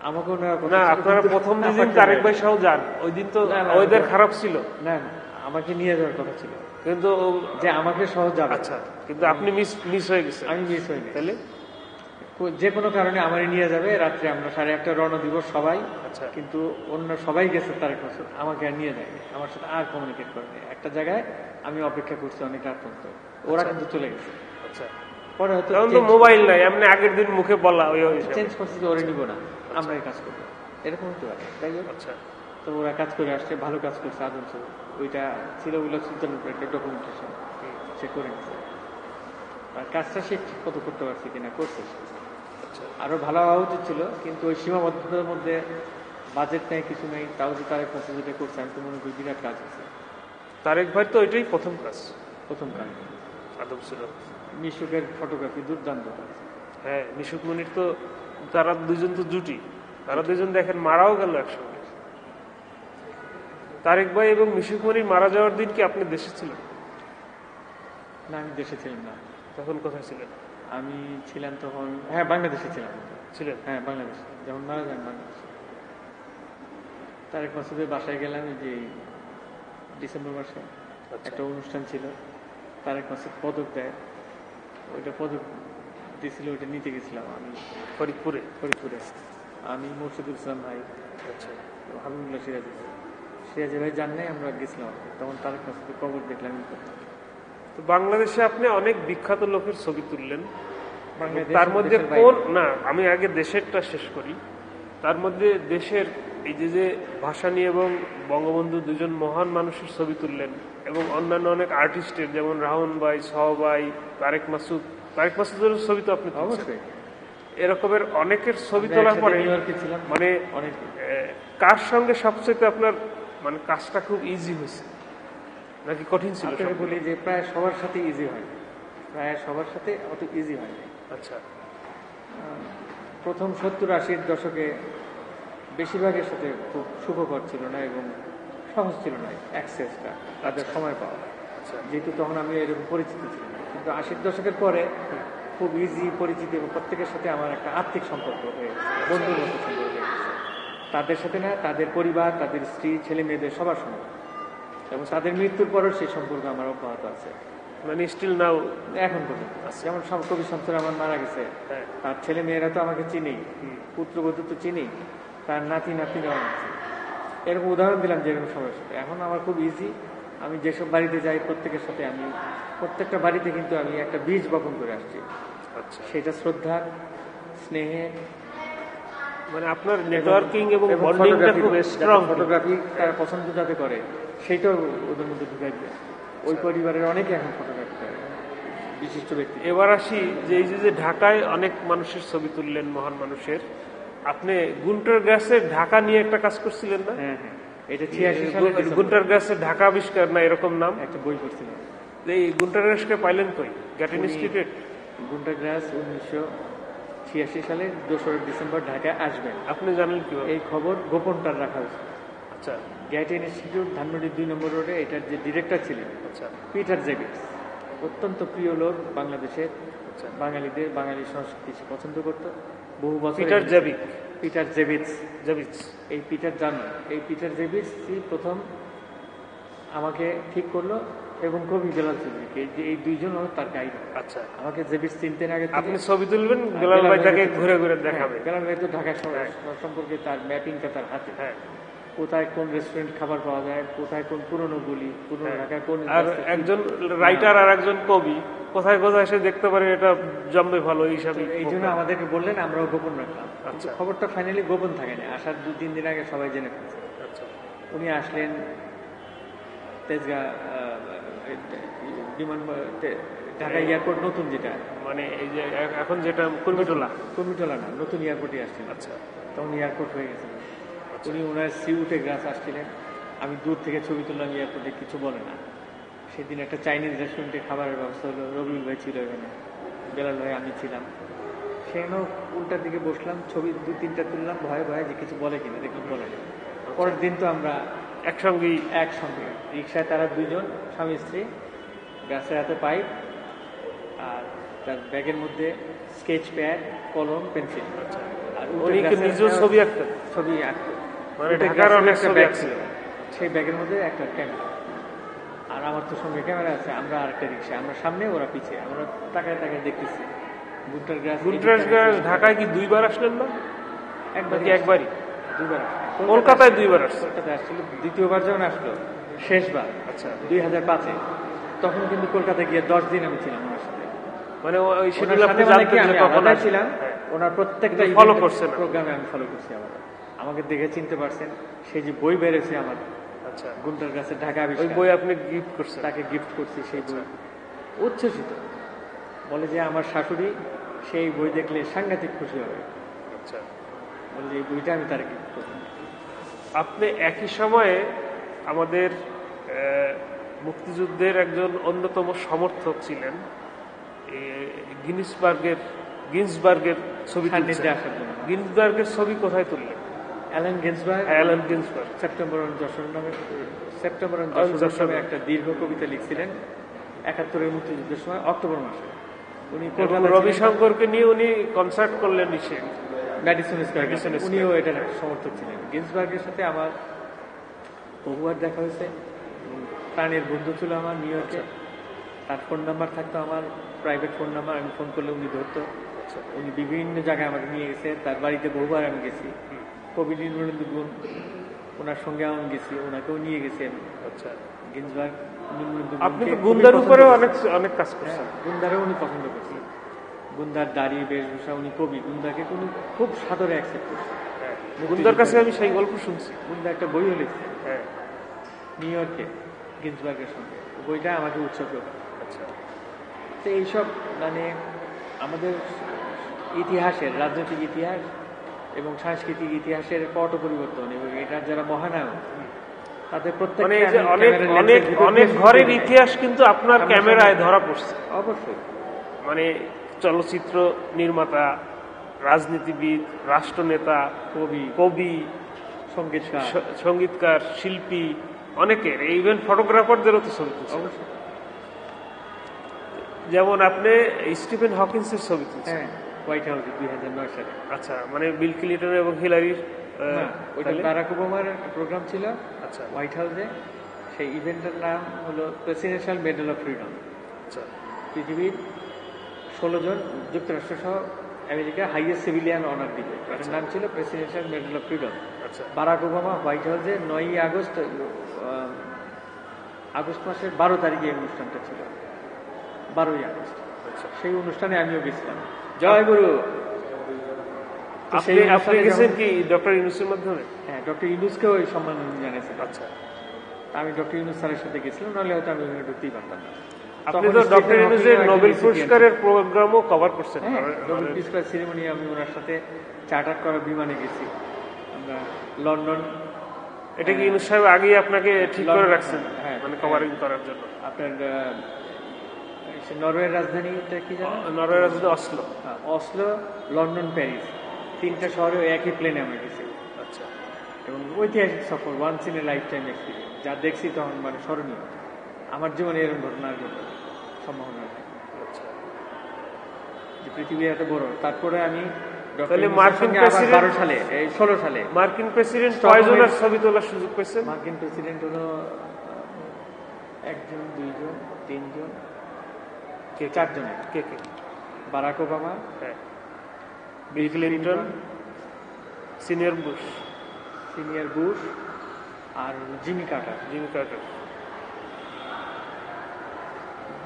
আমাকেও না আপনারা প্রথম আমাকে তারেক ভাই সহ যান। ওই দিন তো ওয়েদার খারাপ ছিল। না না আমাকে নিয়ে যাওয়ার কথা ছিল। কিন্তু যে আমাকে সহ যাবে। আচ্ছা কিন্তু আপনি মিস মিস হয়ে গেছেন। আমি মিস হইনি তাহলে? কো- যে কোনো কারণে আমারই নিয়ে যাবে। রাত্রে আমরা সাড়ে একটা রওনা দিব সবাই। আচ্ছা। কিন্তু অন্য সবাই গেছে তারেক মাসুদ। আমাকে আর নিয়ে যায়নি। আমার সাথে আর কমিউনিকেট করেনি। একটা জায়গায় আমি অপেক্ষা করছি অনেক রাত পর্যন্ত। ওরা কিন্তু চলে গেছে। আচ্ছা। পরে হয়তো তো মোবাইল নাই এমনি আগের দিন মুখে বলা ওই চেঞ্জ করছি যে ওরে নিব না আমরাই কাজ করব। এরকম হতে পারে তাই আচ্ছা। তো ওরা কাজ করে আসছে ভালো কাজ করছে আদম ওইটা ছিল ওগুলো একটা ডকুমেন্টেশন সে করে নিচ্ছে আর কাজটা সে কত করতে পারছে কিনা করছে। আচ্ছা। আরও ভালো হওয়া উচিত ছিল কিন্তু ওই সীমাবদ্ধতার মধ্যে বাজেট নেই কিছু নেই তাও যে তারেক কাছে যেটা করছে আমি তো মনে করি বিরাট কাজ আছে তারেক ভাই তো এটাই প্রথম কাজ। প্রথম কাজ। আদম ছিল। মিশুকের ফটোগ্রাফি দুর্দান্ত হ্যাঁ মিশুক মনির তো তারা দুজন তো জুটি। তারা দুজন দেখেন মারাও গেল একসঙ্গে। তারেক ভাই এবং মিশুক মনির মারা যাওয়ার দিন কি আপনি দেশে ছিলেন? না আমি দেশে ছিলাম না। তখন কোথায় ছিলেন? আমি ছিলাম তখন হ্যাঁ বাংলাদেশে ছিলাম। ছিলেন? হ্যাঁ বাংলাদেশে। যখন মারা যান বাংলাদেশে। তারেক মাসুদের বাসায় গেলাম যে ডিসেম্বর মাসে। আচ্ছা। একটা অনুষ্ঠান ছিল। তারেক মাসুদ পদক দেয় ওইটা পদক দিয়েছিল ওইটা নিতে গেছিলাম আমি। ফরিদপুরে? ফরিদপুরে। আমি মুর্শিদুল ইসলাম ভাই। আচ্ছা। হাবিবুল্লাহ সিরাজ সিরাজি ভাই জান নাই আমরা গেছিলাম তখন তারেক মাসুদের কবর দেখলাম তো বাংলাদেশে আপনি অনেক বিখ্যাত লোকের ছবি তুললেন। তার মধ্যে কোন না আমি আগে দেশেরটা শেষ করি। তার মধ্যে দেশের এই যে যে ভাষা নিয়ে এবং বঙ্গবন্ধু দুজন মহান মানুষের ছবি তুললেন এবং অন্যান্য অনেক আর্টিস্টের যেমন রাহুল ভাই সহ ভাই তারেক মাসুদ। তারেক মাসুদের ছবি তো আপনি। অবশ্যই। এরকমের অনেকের ছবি তোলার পরে মানে অনেক। কার সঙ্গে সবচেয়ে আপনার মানে কাজটা খুব ইজি হয়েছে? নাকি কঠিন ছিল বলি যে প্রায় সবার সাথে ইজি হয়। প্রায় সবার সাথে অত ইজি হয় আচ্ছা। প্রথম সত্তর আশির দশকে বেশিরভাগের সাথে খুব সুখকর ছিল না এবং সহজ ছিল না অ্যাক্সেসটা তাদের সময় পাওয়া। আচ্ছা। যেহেতু তখন আমি এরকম পরিচিত ছিলাম। কিন্তু আশির দশকের পরে খুব ইজি পরিচিতি এবং প্রত্যেকের সাথে আমার একটা আর্থিক সম্পর্ক হয়ে গেছে বন্ধুর মতো সম্পর্ক হয়ে তাদের সাথে না তাদের পরিবার তাদের স্ত্রী ছেলে মেয়েদের সবার সঙ্গে এবং তাদের মৃত্যুর পরেও সেই সম্পর্ক আমার অব্যাহত আছে। মানে স্টিল নাও এখন পর্যন্ত। যেমন সব কবি শামসুর আমার মারা গেছে। হ্যাঁ। তার ছেলে মেয়েরা তো আমাকে চিনেই। পুত্রবধূ তো চিনেই। তার নাতি নাতিরাও আমার চিনে। এরকম উদাহরণ দিলাম যেরকম সবার সাথে। এখন আমার খুব ইজি আমি যেসব বাড়িতে যাই প্রত্যেকের সাথে আমি প্রত্যেকটা বাড়িতে কিন্তু আমি একটা বীজ বপন করে আসছি। আচ্ছা। সেটা শ্রদ্ধা স্নেহে। মানে আপনার নেটওয়ার্কিং এবং বন্ডিংটা খুব স্ট্রং ফটোগ্রাফি তারা পছন্দ যাতে করে ওদের মধ্যে ঢুকাই ওই পরিবারের অনেকে এখন ফটোগ্রাফি করে। বিশিষ্ট ব্যক্তি। এবার আসি যে এই যে ঢাকায় অনেক মানুষের ছবি তুললেন মহান মানুষের। আপনি গুন্টার গ্যাসের ঢাকা নিয়ে একটা কাজ করছিলেন না? হ্যাঁ হ্যাঁ। এটা ছিয়াশি সালে গুন্টার গ্যাসের ঢাকা আবিষ্কার না এরকম নাম? একটা বই পড়ছিলাম। এই গুন্টার গ্যাসকে পাইলেন কই? গ্যাটেন ইনস্টিটিউট গুন্টা গ্রাস উনিশশো ছিয়াশি সালে দোসরা ডিসেম্বর ঢাকায় আসবেন। আপনি জানেন কি এই খবর গোপনটার রাখা হয়েছে। আচ্ছা। গ্যাটেন ইনস্টিটিউট ধানমন্ডি দুই নম্বর রোডে এটার যে ডিরেক্টর ছিলেন আচ্ছা। পিটার জেভিটস অত্যন্ত প্রিয় লোক বাংলাদেশের আচ্ছা। বাঙালিদের বাঙালি সংস্কৃতি সে পছন্দ করত। বহু বছর পিটার জাবিক পিটার জেভিটস জাবিক এই পিটার জানো এই পিটার জেভিটস প্রথম আমাকে ঠিক করল এবং কবি বেলাল যে এই দুইজন হলো তার গাইড আচ্ছা। আমাকে চিনতেন আগে আপনি ছবি তুলবেন বেলাল ভাই তাকে ঘুরে ঘুরে দেখাবে। হ্যাঁ, বেলাল ভাই তো ঢাকা শহর- সম্পর্কে তার ম্যাপিংটা তার হাতে। হ্যাঁ। কোথায় কোন রেস্টুরেন্ট খাবার পাওয়া যায় কোথায় কোন পুরনো গুলি পুরনো ঢাকায় কোন আর একজন রাইটার আর একজন কবি। কোথায় কোথায় এসে দেখতে পারে এটা জমবে ভালো এই হিসাবে এই জন্য আমাদেরকে বললেন আমরাও গোপন রাখলাম। আচ্ছা। খবরটা ফাইনালি গোপন থাকে না আসার দু তিন দিন আগে সবাই জেনে ফেলছে। আচ্ছা। উনি আসলেন তেজগা বিমান ঢাকা এয়ারপোর্ট নতুন যেটা। মানে এই যে এখন যেটা কুর্মিটোলা কর্মীটোলা না নতুন এয়ারপোর্টে আসছিল। আচ্ছা। তখন এয়ারপোর্ট হয়ে গেছিল। উনি ওনার সিউটে গ্রাস আসছিলেন। আমি দূর থেকে ছবি তুললাম এয়ারপোর্টে কিছু বলে না। সেদিন একটা চাইনিজ রেস্টুরেন্টে খাবারের ব্যবস্থা হলো। রবিউল ভাই ছিল এখানে। বেলাল ভাই আমি ছিলাম। সেখানেও উল্টার দিকে বসলাম ছবি দু তিনটা তুললাম। ভয়ে ভয়ে যে কিছু বলে কিনা দেখলাম বলে পরের দিন তো আমরা একসঙ্গেই একসঙ্গে। রিক্সায় তারা দুজন স্বামী স্ত্রী গাছের হাতে পাইপ আর তার ব্যাগের মধ্যে স্কেচ প্যাড কলম পেন্সিল। আর নিজেও একটা- ছবি আঁকতেন ছবি আঁকতো মানে ঢাকার অনেক একটা ছবি ব্যাগ আঁকছিল। ছিল। সেই ব্যাগের মধ্যে একটা ক্যামেরা আর আমার তো সঙ্গে ক্যামেরা আছে আমরা আরেকটা রিক্সা আমরা সামনে ওরা পিছিয়ে আমরা তাকায় তাকায় দেখতেছি। ঢাকায় কি দুইবার আসলেন না? একবার একবারই? দুইবার। কলকাতায় দুইবার আসছে। কলকাতায় আসছিল দ্বিতীয়বার যখন আসলো শেষবার আচ্ছা। দুই হাজার পাঁচে। তখন কিন্তু কলকাতায় গিয়ে দশ দিন আমি ছিলাম ওনার সাথে। মানে ওই শিডিউল আপনি মানে জানতেন কখন ছিলাম। হ্যাঁ। ওনার প্রত্যেকটা করছেন প্রোগ্রামে আমি ফলো করছি আমাকে দেখে চিনতে পারছেন সেই যে বই বেড়েছে আমার। আচ্ছা। গুন্টার কাছে ঢাকা ওই বই আপনি গিফট করছেন। তাকে গিফট করছি সেই বই। উচ্ছ্বসিত। বলে যে আমার শাশুড়ি সেই বই দেখলে সাংঘাতিক খুশি হবে। আচ্ছা। বলে এই বইটা আমি তার গিফট করব। আপনি একই সময়ে আমাদের মুক্তিযুদ্ধের একজন অন্যতম সমর্থক ছিলেন। গিনিসবার্গের গিন্সবার্গের ছবি সান্নিধ্যে আসার জন্য। গিন্সবার্গের ছবি কোথায় তুললেন? Allen Ginsberg Allen Ginsberg. September on Jessore নামে সেপ্টেম্বর অন যশোর। নামে একটা দীর্ঘ কবিতা লিখছিলেন একাত্তরের মুক্তিযুদ্ধের সময় অক্টোবর মাসে। উনি রবিশঙ্করকে নিয়ে উনি কনসার্ট করলেন ইসে ম্যাডিসন স্কোয়ার উনিও এটার একটা সমর্থক ছিলেন। গিন্সবার্গের সাথে আমার বহুবার দেখা হয়েছে। প্রাণের বন্ধু ছিল আমার নিউ ইয়র্কে। তার ফোন নাম্বার থাকতো আমার প্রাইভেট ফোন নাম্বার আমি ফোন করলে উনি ধরতো। উনি বিভিন্ন জায়গায় আমাকে নিয়ে গেছে। তার বাড়িতে বহুবার আমি গেছি। কবি নীলমণি গুণ ওনার সঙ্গে আমি গেছি ওনাকেও নিয়ে গেছি আমি। আচ্ছা। গিন্সবার্গ আপনি তো গুন্দার উপরেও অনেক অনেক কাজ করছেন। হ্যাঁ, গুন্দারেও উনি পছন্দ করছেন। গুন্দার দাড়ি বেশভূষা উনি কবি। গুন্দাকে উনি খুব সাদরে অ্যাকসেপ্ট করছেন। হ্যাঁ। গুন্দার কাছে আমি সেই গল্প শুনছি। গুন্দা একটা বইও লিখছে। হ্যাঁ। নিউ ইয়র্কে গিন্সবার্গের সঙ্গে। বইটা আমাকে উৎসর্গ আচ্ছা। তো এইসব মানে আমাদের ইতিহাসের রাজনৈতিক ইতিহাস এবং সাংস্কৃতিক ইতিহাসের পট পরিবর্তন এবং এটার যারা মহানায়ক তাদের মানে অনেক অনেক অনেক ঘরের ইতিহাস কিন্তু আপনার ক্যামেরায় ধরা পড়ছে। অবশ্যই। মানে চলচ্চিত্র নির্মাতা রাজনীতিবিদ রাষ্ট্রনেতা কবি কবি সঙ্গীতকার সঙ্গীতকার শিল্পী অনেকের ইভেন ফটোগ্রাফারদেরও তো ছবি যেমন আপনি স্টিফেন হকিন্সের ছবি তুলছেন। হ্যাঁ। হোয়াইট হাউসে দুই হাজার নয় সালে। আচ্ছা মানে বিল ক্লিন্টন এবং হিলারির ওইটা বারাক ওবামার প্রোগ্রাম ছিল। আচ্ছা। হোয়াইট হাউসে সেই ইভেন্টের নাম হলো প্রেসিডেন্সিয়াল মেডেল অফ ফ্রিডম আচ্ছা। পৃথিবীর ষোলো জন যুক্তরাষ্ট্র সহ আমেরিকা হাইয়েস্ট সিভিলিয়ান অনার দিবে। এটার নাম ছিল প্রেসিডেন্সিয়াল মেডেল অফ ফ্রিডম আচ্ছা। বারাক ওবামা হোয়াইট হাউসে নয়ই আগস্ট আগস্ট মাসের বারো তারিখে এই অনুষ্ঠানটা ছিল। বারোই আগস্ট। আচ্ছা। সেই অনুষ্ঠানে আমিও গেছিলাম। জয় গুরু। আপনি আপনি গেছেন কি ডক্টর ইউনুসের মাধ্যমে? হ্যাঁ ডক্টর ইউনুসকেও এই সম্মান জানিয়েছেন। আচ্ছা। আমি ডক্টর ইউনুস স্যারের সাথে গেছিলাম নাহলে হয়তো আমি ওখানে ঢুকতেই পারতাম না। আপনি তো ডক্টর ইউনুসের নোবেল পুরস্কারের প্রোগ্রামও কভার করছেন। হ্যাঁ নোবেল পুরস্কার সেরেমনি আমি ওনার সাথে চার্টার করা বিমানে গেছি। আমরা লন্ডন এটা কি ইউনুস সাহেব আগেই আপনাকে ঠিক করে রাখছেন? হ্যাঁ, মানে হ্যাঁ। কভারিং করার জন্য। আপনার নরওয়ের রাজধানীটা কি জানো? নরওয়ে রাজধানী অসলো। হ্যাঁ, অসলো লন্ডন প্যারিস। তিনটা শহরে একই প্লেনে আমরা গেছি। আচ্ছা। এবং ঐতিহাসিক সফর once in a lifetime experience যা দেখছি তখন মানে স্মরণীয়। আমার জীবনে এরকম ঘটনার ঘটে সম্ভাবনা নেই। আচ্ছা। যে পৃথিবী এত বড়। তারপরে আমি মার্কিন বারো সালে এই ষোলো সালে। মার্কিন প্রেসিডেন্ট কয়জনের ছবি তোলার সুযোগ পেয়েছেন? মার্কিন প্রেসিডেন্ট হলো একজন দুইজন তিনজন। কে? চারজনের কে কে? বারাক ওবামা হ্যাঁ। Bill Clinton senior Bush. Senior Bush. আর জিমি কার্টার জিমি কার্টার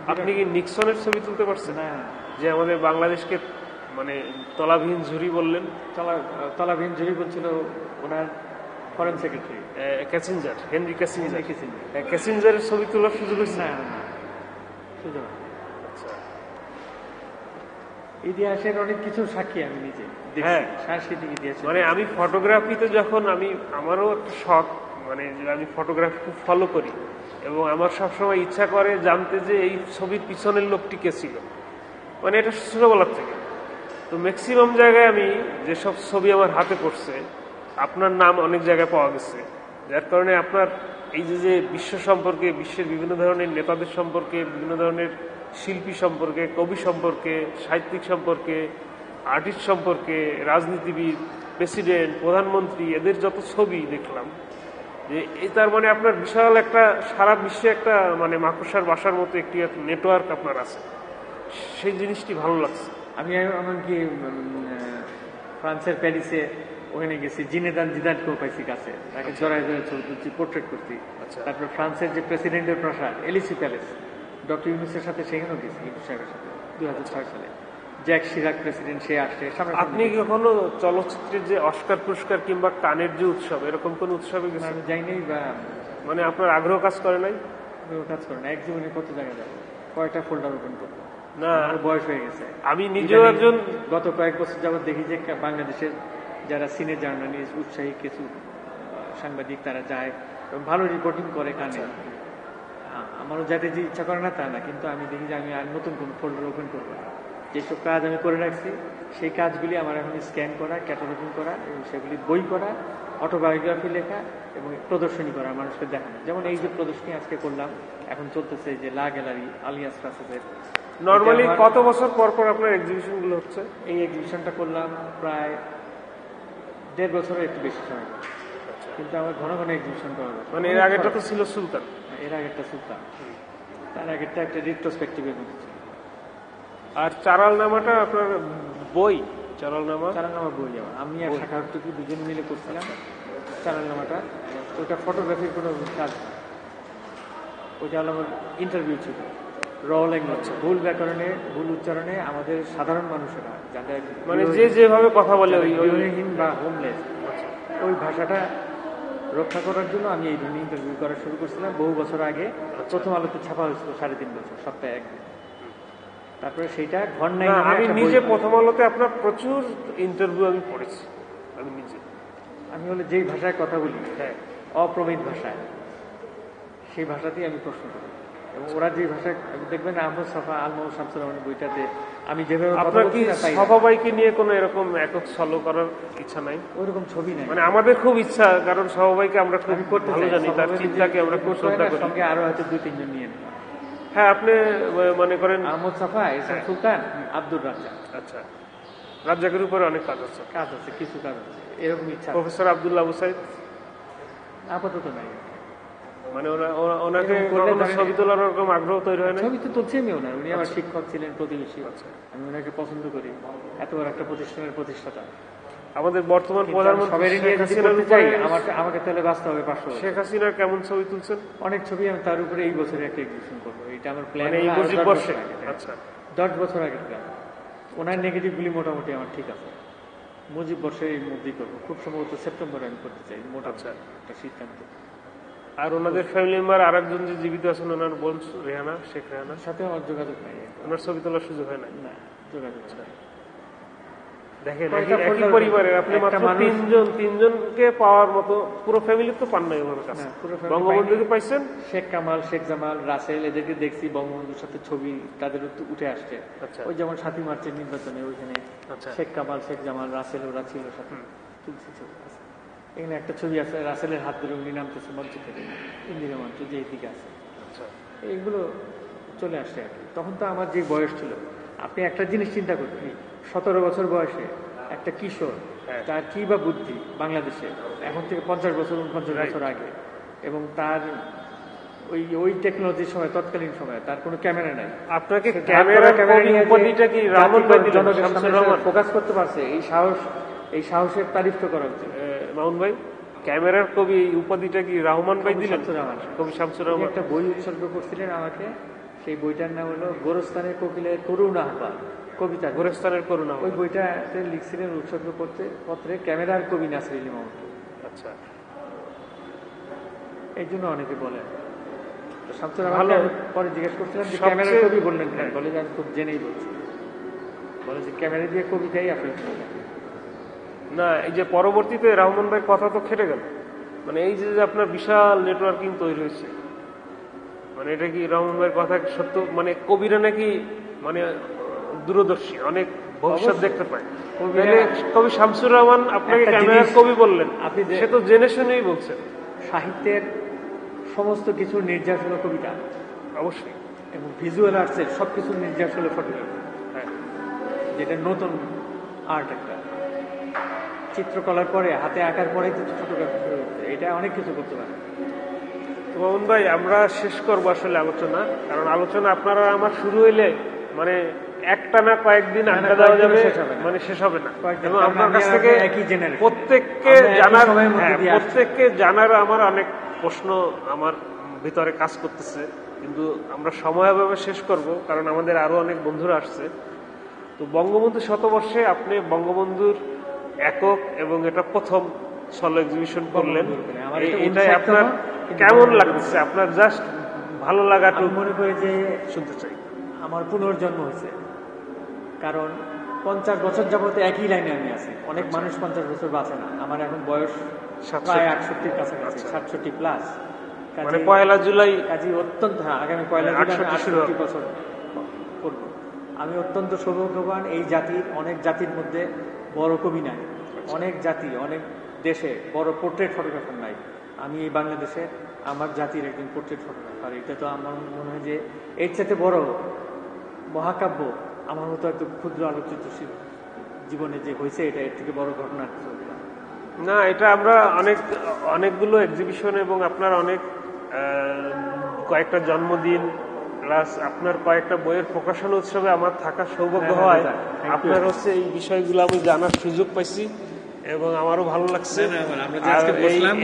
আপনি কি নিক্সনের ছবি তুলতে পারছেন? না। যে আমাদের বাংলাদেশকে মানে তলাবিহীন ঝুরি বললেন। তলা তলাবিহীন জুরি বলছিল ওনার foreign secretary Kissinger Henry Kissinger ক্যাসেঞ্জারের ছবি তোলার সুযোগ হয়েছে? না সুযোগ ইতিহাসের অনেক কিছু সাক্ষী আমি নিজে। হ্যাঁ। সাংস্কৃতিক ইতিহাসে মানে আমি ফটোগ্রাফিতে যখন আমি আমারও একটা শখ মানে আমি ফটোগ্রাফি খুব ফলো করি। এবং আমার সবসময় ইচ্ছা করে জানতে যে এই ছবির পিছনের লোকটি কে ছিল। মানে এটা ছোটবেলার থেকে। তো ম্যাক্সিমাম জায়গায় আমি যেসব ছবি আমার হাতে পড়ছে আপনার নাম অনেক জায়গায় পাওয়া গেছে। যার কারণে আপনার এই যে যে বিশ্ব সম্পর্কে বিশ্বের বিভিন্ন ধরনের নেতাদের সম্পর্কে বিভিন্ন ধরনের শিল্পী সম্পর্কে কবি সম্পর্কে সাহিত্যিক সম্পর্কে আর্টিস্ট সম্পর্কে রাজনীতিবিদ প্রেসিডেন্ট প্রধানমন্ত্রী এদের যত ছবি দেখলাম যে তার মানে আপনার বিশাল একটা সারা বিশ্বে একটা মানে মাকড়সার বাসার মতো একটি নেটওয়ার্ক আপনার আছে। সেই জিনিসটি ভালো লাগছে। আমি এমনকি ফ্রান্সের প্যারিসে ওখানে গেছি জিনেদান জিদানকেও পাইছি কাছে। তাকে জড়াই ধরে ছবি তুলছি পোর্ট্রেট করছি। আচ্ছা। তারপর ফ্রান্সের যে প্রেসিডেন্টের প্রাসাদ এলিসি প্যালেস। ডক্টর ইউনুসের সাথে সেখানেও গেছি? ইউনুস সাহেবের সাথে দুই হাজার ছয় সালে। জ্যাক সিরাক প্রেসিডেন্ট সে আসছে। আপনি কখনো চলচ্চিত্রের যে অস্কার পুরস্কার কিংবা কানের যে উৎসব এরকম কোন উৎসবে গেছেন? আমি যাই নাই বা মানে আপনার আগ্রহ কাজ করে নাই? কাজ করে না এক জীবনে কত জায়গায় যাব? কয়টা ফোল্ডার ওপেন করব? না বয়স হয়ে গেছে। আমি নিজেও একজন গত কয়েক বছর যাবত দেখি যে বাংলাদেশের যারা সিনে জার্নালিস্ট উৎসাহী কিছু সাংবাদিক তারা যায় এবং ভালো রিপোর্টিং করে কানে। আ- আমারও যাতে যে ইচ্ছা করে না তা না কিন্তু আমি দেখি যে আমি আর নতুন কোনো ফোল্ডার ওপেন করব না। যেসব কাজ আমি করে রাখছি সেই কাজগুলি আমার এখন স্ক্যান করা ক্যাটালগিং করা এবং সেগুলি বই করা অটোবায়োগ্রাফি লেখা এবং প্রদর্শনী করা মানুষকে দেখানো। যেমন এই যে প্রদর্শনী আজকে করলাম এখন চলতেছে যে লা গ্যালারি আলিয়াস ক্লাসেসের। নর্মালি কত বছর পর পর আপনার এক্সিবিশনগুলো হচ্ছে? এই এক্সিবিশনটা করলাম প্রায় দেড় বছরের একটু বেশি সময়। কিন্তু আমার ঘন ঘন এক্সিবিশন করা মানে এর আগেটা তো ছিল সুলতান। এর আগেরটা সুলতান তার আগেরটা একটা রিট্রোস্পেক্টিভের মধ্যে। ছিল আর চারাল নামাটা আপনার বই? চারাল নামা চালানামা বই আমার আমি আর শাখাটুকু দুজন মিলে করছিলাম চালানামাটা ওটা ফটোগ্রাফির কোনো কাজ। না। ওইটা হলো আমার ইন্টারভিউ ছিল। র ল্যাঙ্গুয়েজ ভুল ব্যাকরণে ভুল উচ্চারণে আমাদের সাধারণ মানুষেরা যাদের মানে যে যেভাবে কথা বলে ওই বা হোমলেস ওই ভাষাটা রক্ষা করার জন্য আমি এই ধরনের ইন্টারভিউ করা শুরু করছিলাম। বহু বছর আগে। প্রথম আলোতে ছাপা হয়েছিল সাড়ে তিন বছর সপ্তাহে একদিন তারপরে সেইটা ঘর নাই আমি নিজে প্রথম আলোতে আপনার প্রচুর ইন্টারভিউ আমি পড়েছি। আমি নিজে। আমি হলে যেই ভাষায় কথা বলি হ্যাঁ। অপ্রমিত ভাষায় সেই ভাষাতেই আমি প্রশ্ন করি। এবং ওরা যে ভাষায় দেখবেন আহমদ সাফা আলমহ শামসুর রহমানের বইটাতে আমি যেভাবে আপনার কি। সভাবাইকে নিয়ে কোনো এরকম একক সলো করার ইচ্ছা নাই? ওইরকম ছবি নাই। মানে আমাদের খুব ইচ্ছা কারণ সভাবাইকে আমরা খুব করতে ভালো জানি তার চিন্তাকে আমরা খুব শ্রদ্ধা করি। সঙ্গে আরও হয়তো দুই তিনজন নিয়ে হ্যাঁ আপনি মনে করেন আহমদ সাফা এসএম সুলতান আব্দুর রাজ্জাক। আচ্ছা। রাজ্জাকের উপরে অনেক কাজ আছে। কাজ আছে কিছু কাজ আছে। এরকম ইচ্ছা প্রফেসর আব্দুল্লাহ আবু সাইদ আপাতত নাই। মানে ওনা- ওনা- ওনাকে এরকম করলে কখনো ধরেন- ছবি তোলার ওরকম আগ্রহ তৈরি হয় না ছবি তো তুলছি আমি ওনার। উনি আমার শিক্ষক ছিলেন প্রতিবেশী। আচ্ছা। আমি ওনাকে পছন্দ করি। এত বড় একটা প্রতিষ্ঠানের প্রতিষ্ঠাতা। আমাদের বর্তমান কিন্তু আমি প্রধানমন্ত্রী সবাই নিয়ে শেখ যদি হাসিনার করতে চাই উপরে আমাকে আমাকে তাহলে বাঁচতে হবে পাঁচশো শেখ হাসিনার কেমন ছবি তুলছেন? অনেক ছবি আমি তার উপরে এই বছরে একটা এক্সিবিশন করব। এটা আমার প্ল্যান মানে এই আচ্ছা। দশ বছর আগের প্ল্যান ওনার নেগেটিভগুলি মোটামুটি আমার ঠিক আছে। মুজিব বর্ষে এই মধ্যেই করব। খুব সম্ভবত সেপ্টেম্বরে আমি করতে চাই মোটা আচ্ছা। একটা সিদ্ধান্ত। আর ওনাদের ফ্যামিলি মেম্বার আর একজন যে জীবিত আছেন ওনার বোন রেহানা শেখ রেহানা সাথে আমার যোগাযোগ নাই। ওনার ছবি তোলার সুযোগ হয় না যোগাযোগ দেখেন একই- একই পরিবারের আপনি মাত্র তিনজন তিনজনকে পাওয়ার মতো পুরো ফ্যামিলি তো পান নাই ওনার কাছে। না, পুরো family বঙ্গবন্ধুকে পাইছেন? শেখ কামাল শেখ জামাল রাসেল এদেরকে দেখছি বঙ্গবন্ধুর সাথে ছবি তাদের উঠে আসছে। আচ্ছা। ওই যেমন সাতই মার্চের নির্বাচনে ওইখানে আচ্ছা। শেখ কামাল শেখ জামাল রাসেল ওরা ছিল সাথে তুলসি ছবি। এখানে একটা ছবি আছে রাসেলের হাত ধরে উনি নামতেছে মঞ্চ থেকে ইন্দিরা মঞ্চ যে এইদিকে আছে। আচ্ছা। এইগুলো চলে আসছে আর কি। তখন তো আমার যে বয়স ছিল আপনি একটা জিনিস চিন্তা করুন সতেরো বছর বয়সে একটা কিশোর হ্যাঁ। তার কি বা বুদ্ধি বাংলাদেশে এখন থেকে পঞ্চাশ বছর উনপঞ্চাশ বছর আগে এবং তার ওই ওই টেকনোলজির সময় তৎকালীন সময় তার কোনো ক্যামেরা নাই। আপনাকে ক্যামেরা কি ফোকাস করতে পারছে এই সাহস এই সাহসের তারিফ তো করা উচিত। মামুন ভাই ক্যামেরার কবি এই উপাধিটা কি রহমান ভাই দিলেন রহমান। কবি শামসুর রহমান একটা বই উৎসর্গ করছিলেন আমাকে সেই বইটার নাম হলো গোরস্থানের কোকিলের করুণ আহ্বান কবিতা গোরস্তানের করুণা ওই বইটাতে লিখছিলেন উৎসর্গ করতে পত্রে ক্যামেরার কবি নাসির ইলি মাহমুদ আচ্ছা এই জন্য অনেকে বলেন শামসুর ভালো। পরে জিজ্ঞেস করছিলাম যে ক্যামেরার কবি বললেন। বলে আমি খুব জেনেই বলছি বলে যে ক্যামেরা দিয়ে কবিতাই কবিতা। না এই যে পরবর্তীতে রহমান ভাইয়ের কথা তো খেটে গেল। মানে এই যে আপনার বিশাল নেটওয়ার্কিং তৈরি হয়েছে। মানে এটা কি রহমান ভাইয়ের কথা সত্য? মানে কবিরা নাকি মানে দূরদর্শী অনেক ভবিষ্যৎ দেখতে পায়। কবি শামসুর রহমান আপনাকে ক্যামেরার কবি বললেন। আপনি সে তো জেনে শুনেই বলছেন সাহিত্যের সমস্ত কিছু নির্যাস হলো কবিতা। অবশ্যই। এবং ভিজুয়াল আর্টসের সব কিছুর নির্যাস হলো ফটোগ্রাফি হ্যাঁ। যেটা নতুন আর্ট একটা। চিত্রকলার পরে হাতে আঁকার পরে কিন্তু ফটোগ্রাফি শুরু হচ্ছে। এটা অনেক কিছু করতে পারে। তো মামুন ভাই আমরা শেষ করব আসলে আলোচনা কারণ আলোচনা আপনারা আমার শুরু হইলে মানে একটা না কয়েকদিন আড্ডা দেওয়া যাবে শেষ হবে মানে শেষ হবে না। এবং আপনার কাছ থেকে। প্রত্যেককে জানার হ্যাঁ। প্রত্যেককে জানার আমার অনেক প্রশ্ন আমার ভিতরে কাজ করতেছে কিন্তু আমরা সময়ভাবে শেষ করব কারণ আমাদের আরও অনেক বন্ধুরা আসছে। তো বঙ্গবন্ধু শতবর্ষে আপনি বঙ্গবন্ধুর একক এবং এটা প্রথম সলো এক্সিবিশন করলেন। এটা আপনার কেমন লাগতেছে আপনার জাস্ট ভালো লাগাটুকু আমি মনে করি যে শুনতে চাই। আমার পুনর্জন্ম হয়েছে। কারণ পঞ্চাশ বছর যাবতে একই লাইনে আমি আছি। অনেক মানুষ পঞ্চাশ বছর বাঁচে না। আমার এখন বয়স। প্রায় আটষট্টির কাছাকাছি আচ্ছা। সাতষট্টি প্লাস মানে পয়লা জুলাই কাজী অত্যন্ত হ্যাঁ আগামী পয়লা জুলাই আমি 68 শুরু হবে। আটষট্টি বছর করব। আমি অত্যন্ত সৌভাগ্যবান এই জাতির অনেক জাতির মধ্যে বড় কবি নাই। অনেক জাতি, অনেক দেশে বড় পোর্ট্রেট ফটোগ্রাফার নাই। আমি এই বাংলাদেশে আমার জাতির একজন পোর্ট্রেট ফটোগ্রাফার এটা তো আমার মনে হয় যে এর চাইতে বড় মহাকাব্য আমার মতো একটু ক্ষুদ্র আলোচিত জীবনে যে হয়েছে, এটা এর থেকে বড় ঘটনা। না, এটা আমরা অনেক, অনেকগুলো এক্সিবিশন এবং আপনার অনেক কয়েকটা জন্মদিন প্লাস আপনার কয়েকটা বইয়ের প্রকাশন উৎসবে আমার থাকার সৌভাগ্য হ্যাঁ, হয় হ্যাঁ, you. আপনার হচ্ছে এই বিষয়গুলো আমি জানার সুযোগ পাইছি এবং আমারও ভালো লাগছে।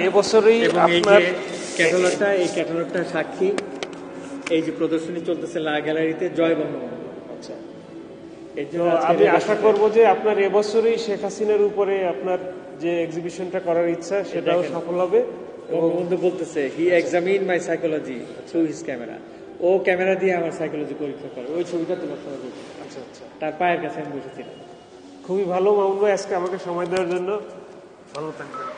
এবছরই আপনার ক্যাটালগটা এই ক্যাটালগটা সাক্ষী এই যে প্রদর্শনী চলতেছে লা গ্যালারিতে জয় বঙ্গবন্ধু। আচ্ছা। আমি আশা করব যে আপনার এবছরই শেখ হাসিনার উপরে আপনার যে এক্সিবিশনটা করার ইচ্ছা সেটাও সফল হবে। এবং বঙ্গবন্ধু বলতেছে he examine my psychology through his camera O camera দিয়ে আমার সাইকোলজি পরীক্ষা করে। ওই ছবিটা তোলার সময় আচ্ছা আচ্ছা। তার পায়ের কাছে আমি বসেছিলাম। খুবই ভালো মামুন ভাই আজকে আমাকে সময় দেওয়ার জন্য। ভালো থাকবেন।